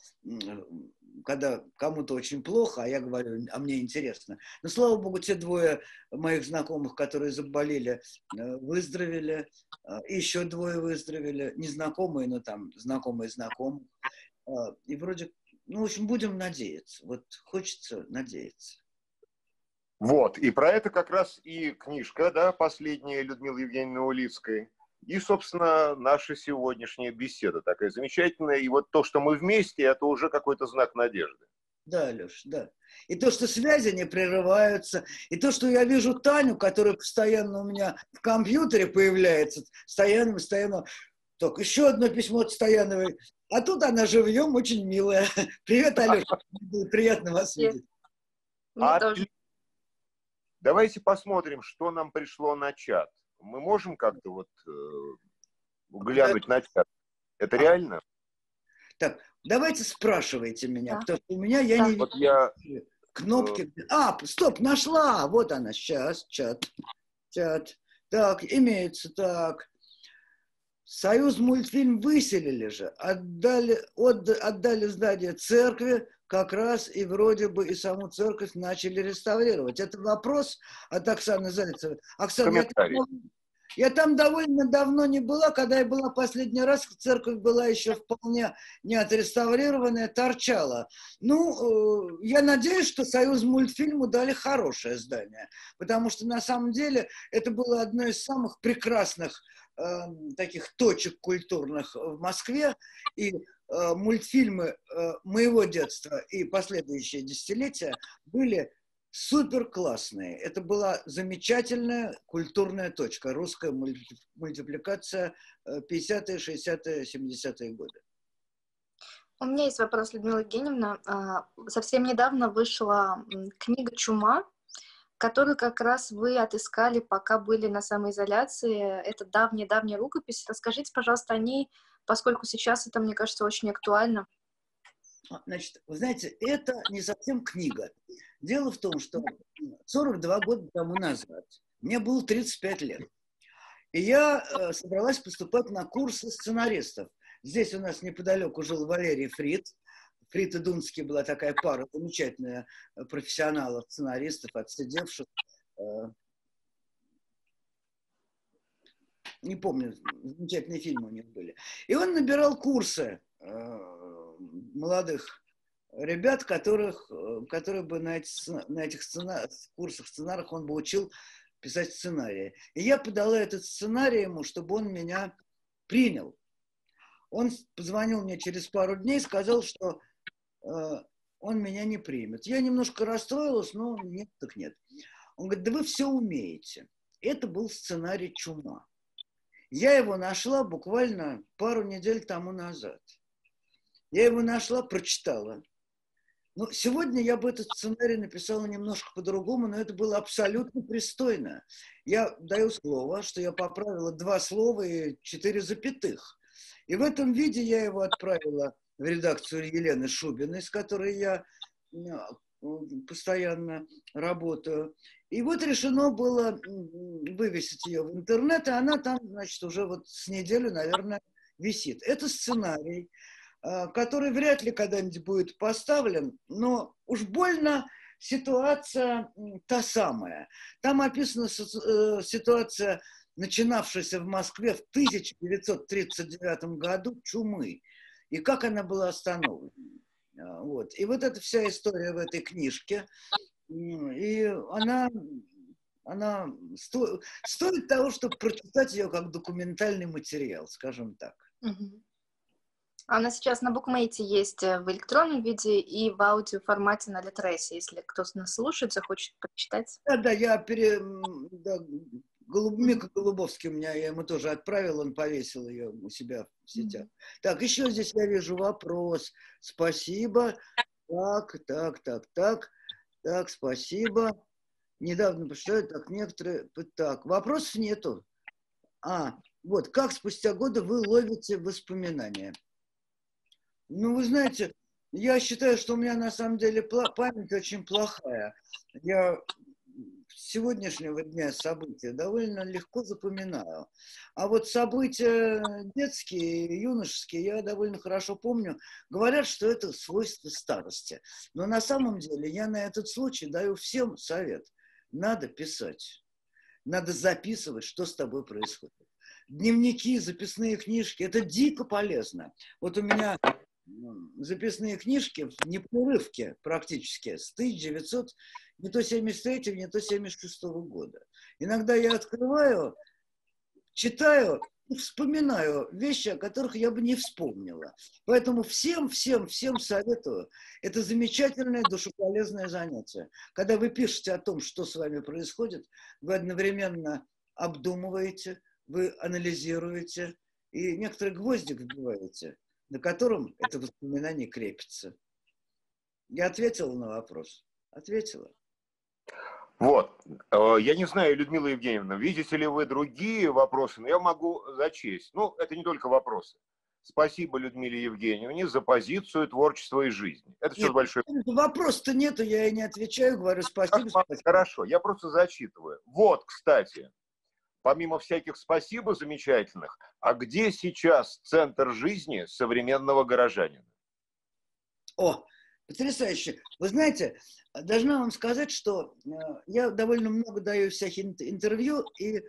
[SPEAKER 3] когда кому-то очень плохо, а я говорю, а мне интересно. Но, слава богу, те двое моих знакомых, которые заболели, э, выздоровели, э, еще двое выздоровели, незнакомые, но там знакомые знакомых. И вроде, ну, в общем, будем надеяться. Вот хочется надеяться.
[SPEAKER 1] Вот, и про это как раз и книжка, да, последняя Людмилы Евгеньевны Улицкой. И, собственно, наша сегодняшняя беседа такая замечательная. И вот то, что мы вместе, это уже какой-то знак надежды.
[SPEAKER 3] Да, Леш, да. И то, что связи не прерываются, и то, что я вижу Таню, которая постоянно у меня в компьютере появляется, постоянно, постоянно. Так, еще одно письмо от Стояновой. А тут она живьем, очень милая. (laughs) Привет, Алеша. Приятно вас видеть.
[SPEAKER 1] А Давайте посмотрим, что нам пришло на чат мы можем как-то вот э, глянуть на чат? Это реально?
[SPEAKER 3] Так, давайте спрашивайте меня, да. потому что у меня я да. не
[SPEAKER 1] вот я...
[SPEAKER 3] кнопки. Э, а, стоп, нашла, вот она, сейчас, чат, чат. Так, имеется, так. Союз мультфильм выселили же, отдали, отд, отдали здание церкви, как раз и вроде бы и саму церковь начали реставрировать. Это вопрос от Оксаны Зайцевой. Оксана, я там, я там довольно давно не была, когда я была последний раз, церковь была еще вполне не отреставрированная, торчала. Ну, э, я надеюсь, что Союз мультфильму дали хорошее здание, потому что на самом деле это было одно из самых прекрасных э, таких точек культурных в Москве, и мультфильмы э, моего детства и последующие десятилетия были супер классные. Это была замечательная культурная точка, русская мультипликация 50-е, 60-е, 70-е годы.
[SPEAKER 2] У меня есть вопрос, Людмила Евгеньевна. А, совсем недавно вышла книга «Чума», которую как раз вы отыскали, пока были на самоизоляции. Это давняя-давняя рукопись. Расскажите, пожалуйста, о ней, поскольку сейчас это, мне кажется, очень актуально.
[SPEAKER 3] А, значит, вы знаете, это не совсем книга. Дело в том, что 42 года тому назад мне было 35 лет. И я э, собралась поступать на курсы сценаристов. Здесь у нас неподалеку жил Валерий Фрид. Фрид и Дунский была такая пара замечательная э, профессионалов, сценаристов, отсидевших. Э, не помню, замечательные фильмы у них были. И он набирал курсы э, молодых ребят, которых, э, которые бы на, эти, на этих сцена, курсах, сценарах он бы учил писать сценарии. И я подала этот сценарий ему, чтобы он меня принял. Он позвонил мне через пару дней, сказал, что э, он меня не примет. Я немножко расстроилась, но нет, так нет. Он говорит, да вы все умеете. Это был сценарий «Чума». Я его нашла буквально пару недель тому назад. Я его нашла, прочитала. Ну, сегодня я бы этот сценарий написала немножко по-другому, но это было абсолютно пристойно. Я даю слово, что я поправила два слова и четыре запятых. И в этом виде я его отправила в редакцию Елены Шубиной, с которой я постоянно работаю. И вот решено было вывесить ее в интернет, и она там, значит, уже вот с неделю, наверное, висит. Это сценарий, а, который вряд ли когда-нибудь будет поставлен, но уж больно ситуация та самая. Там описана э, ситуация, начинавшаяся в Москве в 1939 году чумы, и как она была остановлена. А, вот. И вот эта вся история в этой книжке, и она, она сто, стоит того, чтобы прочитать ее как документальный материал, скажем так. Угу.
[SPEAKER 2] Она сейчас на букмейте есть э, в электронном виде и в аудио формате на Литресе, если кто-то нас слушает, захочет прочитать.
[SPEAKER 3] Да, да, я пере... да, Голуб... Мика Голубовский у меня, я ему тоже отправил, он повесил ее у себя в сетях. Mm-hmm. Так, еще здесь я вижу вопрос. Спасибо. Так, так, так, так. Так, спасибо. Недавно почитаю, так, некоторые... Так, вопросов нету. А, вот, как спустя годы вы ловите воспоминания? Ну, вы знаете, я считаю, что у меня на самом деле память очень плохая. Я сегодняшнего дня события довольно легко запоминаю. А вот события детские, юношеские я довольно хорошо помню. Говорят, что это свойство старости. Но на самом деле я на этот случай даю всем совет. Надо писать. Надо записывать, что с тобой происходит. Дневники, записные книжки – это дико полезно. Вот у меня записные книжки в непрерывке практически с 1900 не то 73 не то 76 года. Иногда я открываю, читаю вспоминаю вещи, о которых я бы не вспомнила. Поэтому всем, всем, всем советую. Это замечательное душеполезное занятие. Когда вы пишете о том, что с вами происходит, вы одновременно обдумываете, вы анализируете и некоторые гвозди вбиваете, на котором это воспоминание крепится. Я ответила на вопрос. Ответила.
[SPEAKER 1] Вот. Э, я не знаю, Людмила Евгеньевна, видите ли вы другие вопросы, но я могу зачесть. Ну, это не только вопросы. Спасибо Людмиле Евгеньевне за позицию творчества и жизни. Это все большое...
[SPEAKER 3] Вопрос-то нету, я и не отвечаю, говорю спасибо, спасибо.
[SPEAKER 1] Хорошо, я просто зачитываю. Вот, кстати, помимо всяких спасибо замечательных, а где сейчас центр жизни современного горожанина?
[SPEAKER 3] О, Потрясающе. Вы знаете, должна вам сказать, что э, я довольно много даю всяких интервью и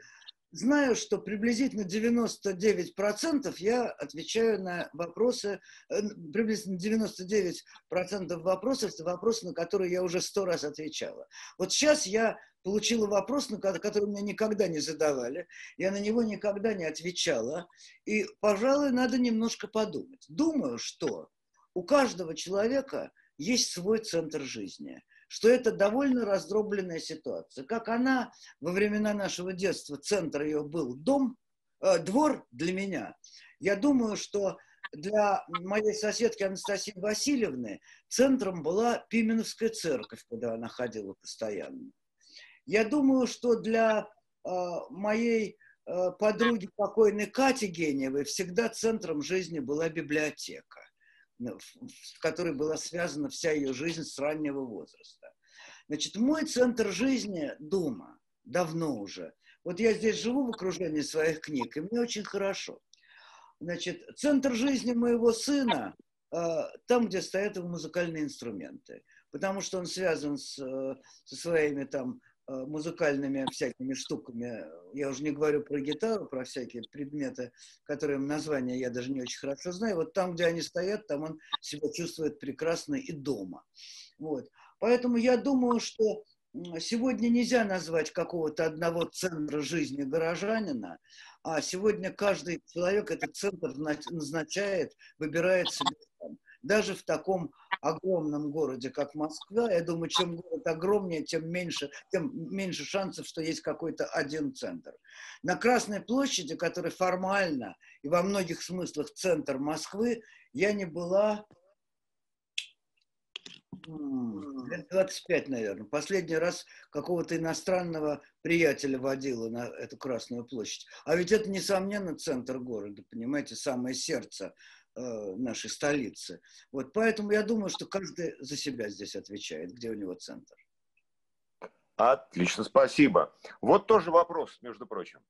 [SPEAKER 3] знаю, что приблизительно 99% я отвечаю на вопросы, э, приблизительно 99% вопросов, это вопросы, на которые я уже сто раз отвечала. Вот сейчас я получила вопрос, на который меня никогда не задавали, я на него никогда не отвечала, и, пожалуй, надо немножко подумать. Думаю, что у каждого человека – есть свой центр жизни, что это довольно раздробленная ситуация. Как она во времена нашего детства, центр ее был дом, э, двор для меня. Я думаю, что для моей соседки Анастасии Васильевны центром была Пименовская церковь, куда она ходила постоянно. Я думаю, что для э, моей э, подруги покойной Кати Геневой всегда центром жизни была библиотека. Ну, с которой была связана вся ее жизнь с раннего возраста. Значит, мой центр жизни дома, давно уже. Вот я здесь живу в окружении своих книг, и мне очень хорошо. Значит, центр жизни моего сына э, там, где стоят его музыкальные инструменты, потому что он связан с, э, со своими там музыкальными всякими штуками. Я уже не говорю про гитару, про всякие предметы, которые названия я даже не очень хорошо знаю. Вот там, где они стоят, там он себя чувствует прекрасно и дома. Вот. Поэтому я думаю, что сегодня нельзя назвать какого-то одного центра жизни горожанина, а сегодня каждый человек этот центр назначает, выбирает себе даже в таком огромном городе, как Москва, я думаю, чем город огромнее, тем меньше, тем меньше шансов, что есть какой-то один центр. На Красной площади, который формально и во многих смыслах центр Москвы, я не была лет 25, наверное. Последний раз какого-то иностранного приятеля водила на эту Красную площадь. А ведь это, несомненно, центр города, понимаете, самое сердце нашей столицы. Вот поэтому я думаю, что каждый за себя здесь отвечает, где у него центр.
[SPEAKER 1] Отлично, спасибо. Вот тоже вопрос, между прочим.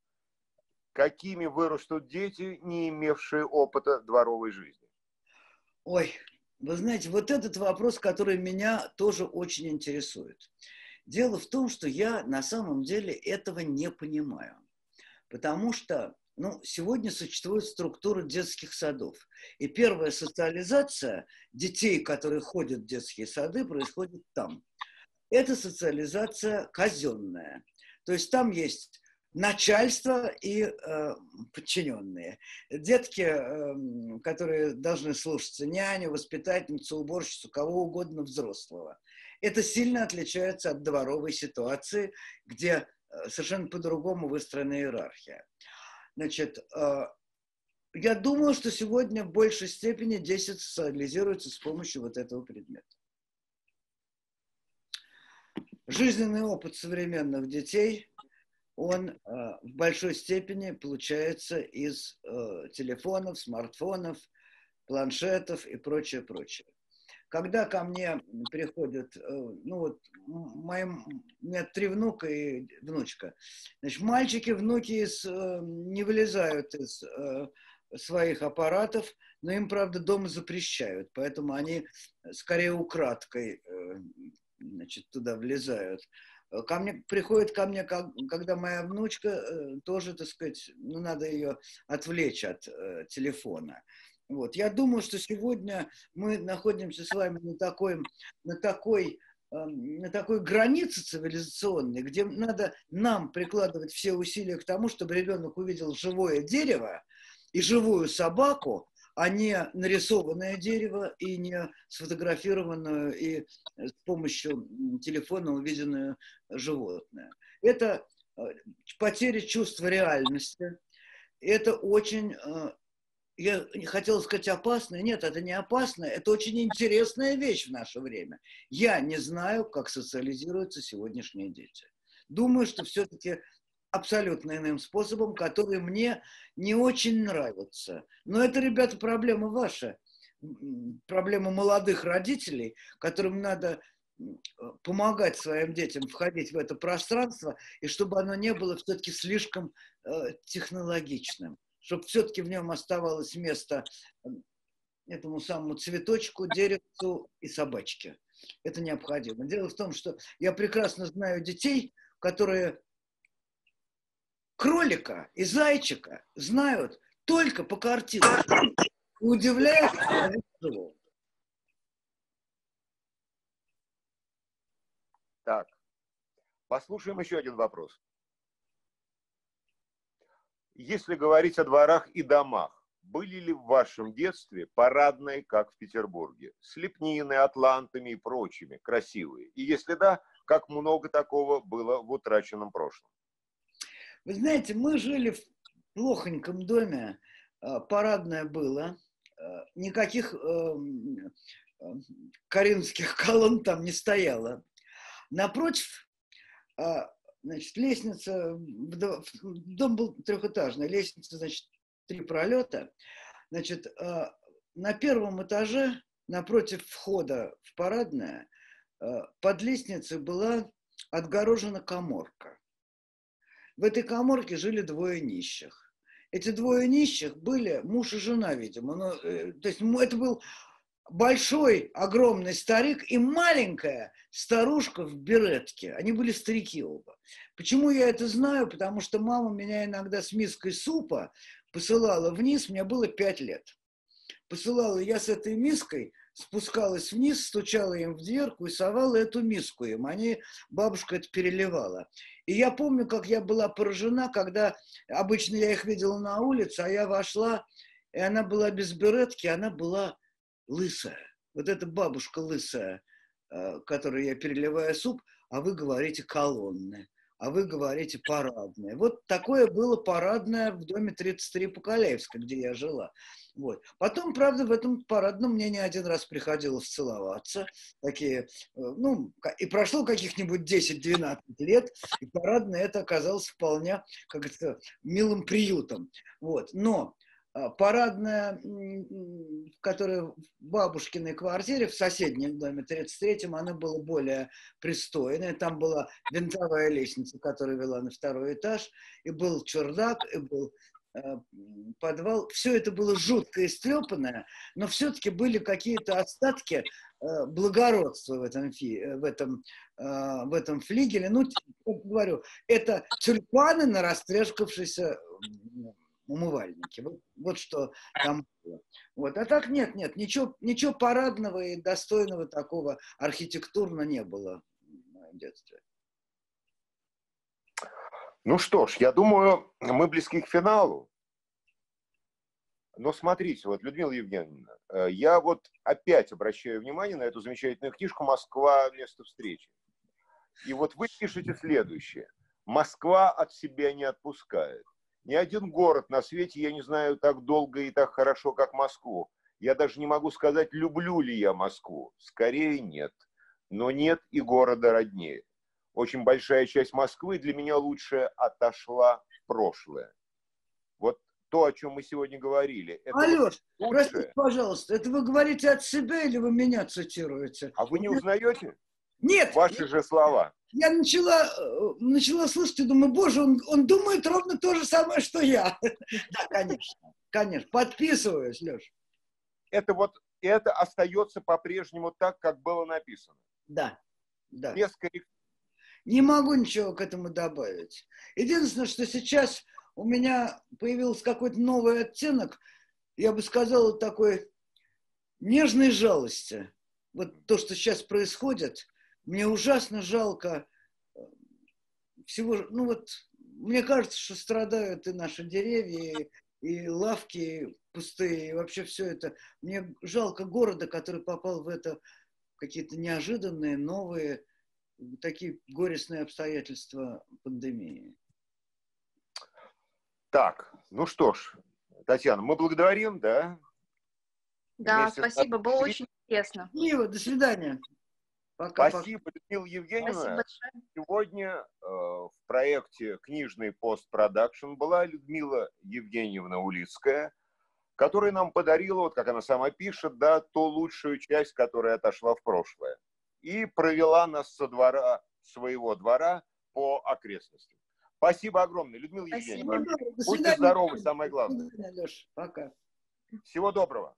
[SPEAKER 1] Какими вырастут дети, не имевшие опыта дворовой жизни?
[SPEAKER 3] Ой, вы знаете, вот этот вопрос, который меня тоже очень интересует. Дело в том, что я на самом деле этого не понимаю. Потому что ну, сегодня существует структура детских садов. И первая социализация детей, которые ходят в детские сады, происходит там. Это социализация казенная. То есть там есть начальство и э, подчиненные. Детки, э, которые должны слушаться няню, воспитательницу, уборщицу, кого угодно взрослого. Это сильно отличается от дворовой ситуации, где э, совершенно по-другому выстроена иерархия. Значит, а, я думаю, что сегодня в большей степени 10 социализируется с помощью вот этого предмета. Жизненный опыт современных детей, он а, в большой степени получается из а, телефонов, смартфонов, планшетов и прочее, прочее. Когда ко мне приходят, э, ну вот, моим, у меня три внука и внучка, значит, мальчики, внуки из, э, не вылезают из э, своих аппаратов, но им, правда, дома запрещают, поэтому они скорее украдкой значит, туда влезают. Ко мне, приходит ко мне, когда моя внучка тоже, так сказать, ну, надо ее отвлечь от телефона. Вот. Я думаю, что сегодня мы находимся с вами на такой, на такой, эм, на такой границе цивилизационной, где надо нам прикладывать все усилия к тому, чтобы ребенок увидел живое дерево и живую собаку, а не нарисованное дерево и не сфотографированную и с помощью телефона увиденное животное. Это э, потеря чувства реальности. Это очень э, я хотел сказать опасная. Нет, это не опасно. Это очень интересная вещь в наше время. Я не знаю, как социализируются сегодняшние дети. Думаю, что все-таки абсолютно иным способом, который мне не очень нравится. Но это, ребята, проблема ваша. Проблема молодых родителей, которым надо помогать своим детям входить в это пространство, и чтобы оно не было все-таки слишком э, технологичным чтобы все-таки в нем оставалось место этому самому цветочку, деревцу и собачке. Это необходимо. Дело в том, что я прекрасно знаю детей, которые кролика и зайчика знают только по картинке. И удивляются живого.
[SPEAKER 1] Так, послушаем еще один вопрос. Если говорить о дворах и домах, были ли в вашем детстве парадные, как в Петербурге? С лепнины, атлантами и прочими, красивые? И если да, как много такого было в утраченном прошлом?
[SPEAKER 3] Вы знаете, мы жили в плохоньком доме, а, парадное было, а, никаких эм, эм, коринфских (laughs) колонн там не стояло. Напротив, а, Значит, лестница, дом был трехэтажный, лестница, значит, три пролета. Значит, а, на первом этаже, напротив входа в парадное, а, под лестницей была отгорожена коморка. В этой коморке жили двое нищих. Эти двое нищих были муж и жена, видимо. Ну, э, то есть это был большой, огромный старик и маленькая старушка в беретке. Они были старики оба. Почему я это знаю? Потому что мама меня иногда с миской супа посылала вниз, мне было пять лет. Посылала я с этой миской, спускалась вниз, стучала им в дверку и совала эту миску им. Они, бабушка это переливала. И я помню, как я была поражена, когда обычно я их видела на улице, а я вошла, и она была без беретки, она была лысая. Вот эта бабушка лысая, э, которой я переливаю суп, а вы говорите колонны, а вы говорите парадное. Вот такое было парадное в доме 33 Поколеевска, где я жила. Вот. Потом, правда, в этом парадном мне не один раз приходилось целоваться. Такие, э, ну, и прошло каких-нибудь 10-12 лет, и парадное это оказалось вполне, как это, милым приютом. Вот. Но парадная, которая в бабушкиной квартире, в соседнем доме 33-м, она была более пристойная. Там была винтовая лестница, которая вела на второй этаж, и был чердак, и был э, подвал. Все это было жутко истрепанное, но все-таки были какие-то остатки э, благородства в этом, фи, э, в этом, в этом флигеле. Ну, говорю, это тюльпаны на растрескавшейся умывальники. Вот, вот что там было. Вот. А так нет, нет, ничего, ничего парадного и достойного такого архитектурно не было в моем детстве.
[SPEAKER 1] Ну что ж, я думаю, мы близки к финалу. Но смотрите, вот, Людмила Евгеньевна, э, я вот опять обращаю внимание на эту замечательную книжку «Москва. Место встречи». И вот вы пишете следующее. «Москва от себя не отпускает. Ни один город на свете я не знаю так долго и так хорошо, как Москву. Я даже не могу сказать, люблю ли я Москву. Скорее нет. Но нет и города роднее. Очень большая часть Москвы для меня лучше отошла в прошлое. Вот то, о чем мы сегодня говорили.
[SPEAKER 3] Это Алеш, вот простите, пожалуйста, это вы говорите от себя или вы меня цитируете?
[SPEAKER 1] А вы не узнаете?
[SPEAKER 3] Нет.
[SPEAKER 1] Ваши же слова.
[SPEAKER 3] Я начала, э, начала слышать и думаю, боже, он, он думает ровно то же самое, что я. (laughs) Да, конечно, конечно. Подписываюсь, Леш.
[SPEAKER 1] Это вот, это остается по-прежнему так, как было написано.
[SPEAKER 3] Да, да.
[SPEAKER 1] Без корректив.
[SPEAKER 3] Не могу ничего к этому добавить. Единственное, что сейчас у меня появился какой-то новый оттенок, я бы сказал, такой нежной жалости. Вот то, что сейчас происходит, мне ужасно жалко э, всего, ну вот, мне кажется, что страдают и наши деревья, и лавки пустые, и вообще все это. Мне жалко города, который попал в это какие-то неожиданные, новые, такие горестные обстоятельства пандемии.
[SPEAKER 1] Так, ну что ж, Татьяна, мы благодарим, да?
[SPEAKER 2] Да, Вместе спасибо, было очень интересно.
[SPEAKER 3] Мило, до свидания.
[SPEAKER 1] Пока, Спасибо, пока. Людмила Евгеньевна. Сегодня э, в проекте «Книжный постпродакшн» была Людмила Евгеньевна Улицкая, которая нам подарила, вот как она сама пишет, да, ту лучшую часть, которая отошла в прошлое. И провела нас со двора, своего двора по окрестностям. Спасибо огромное, Людмила Спасибо. Евгеньевна. Будьте здоровы, самое главное.
[SPEAKER 3] Пока.
[SPEAKER 1] Всего доброго.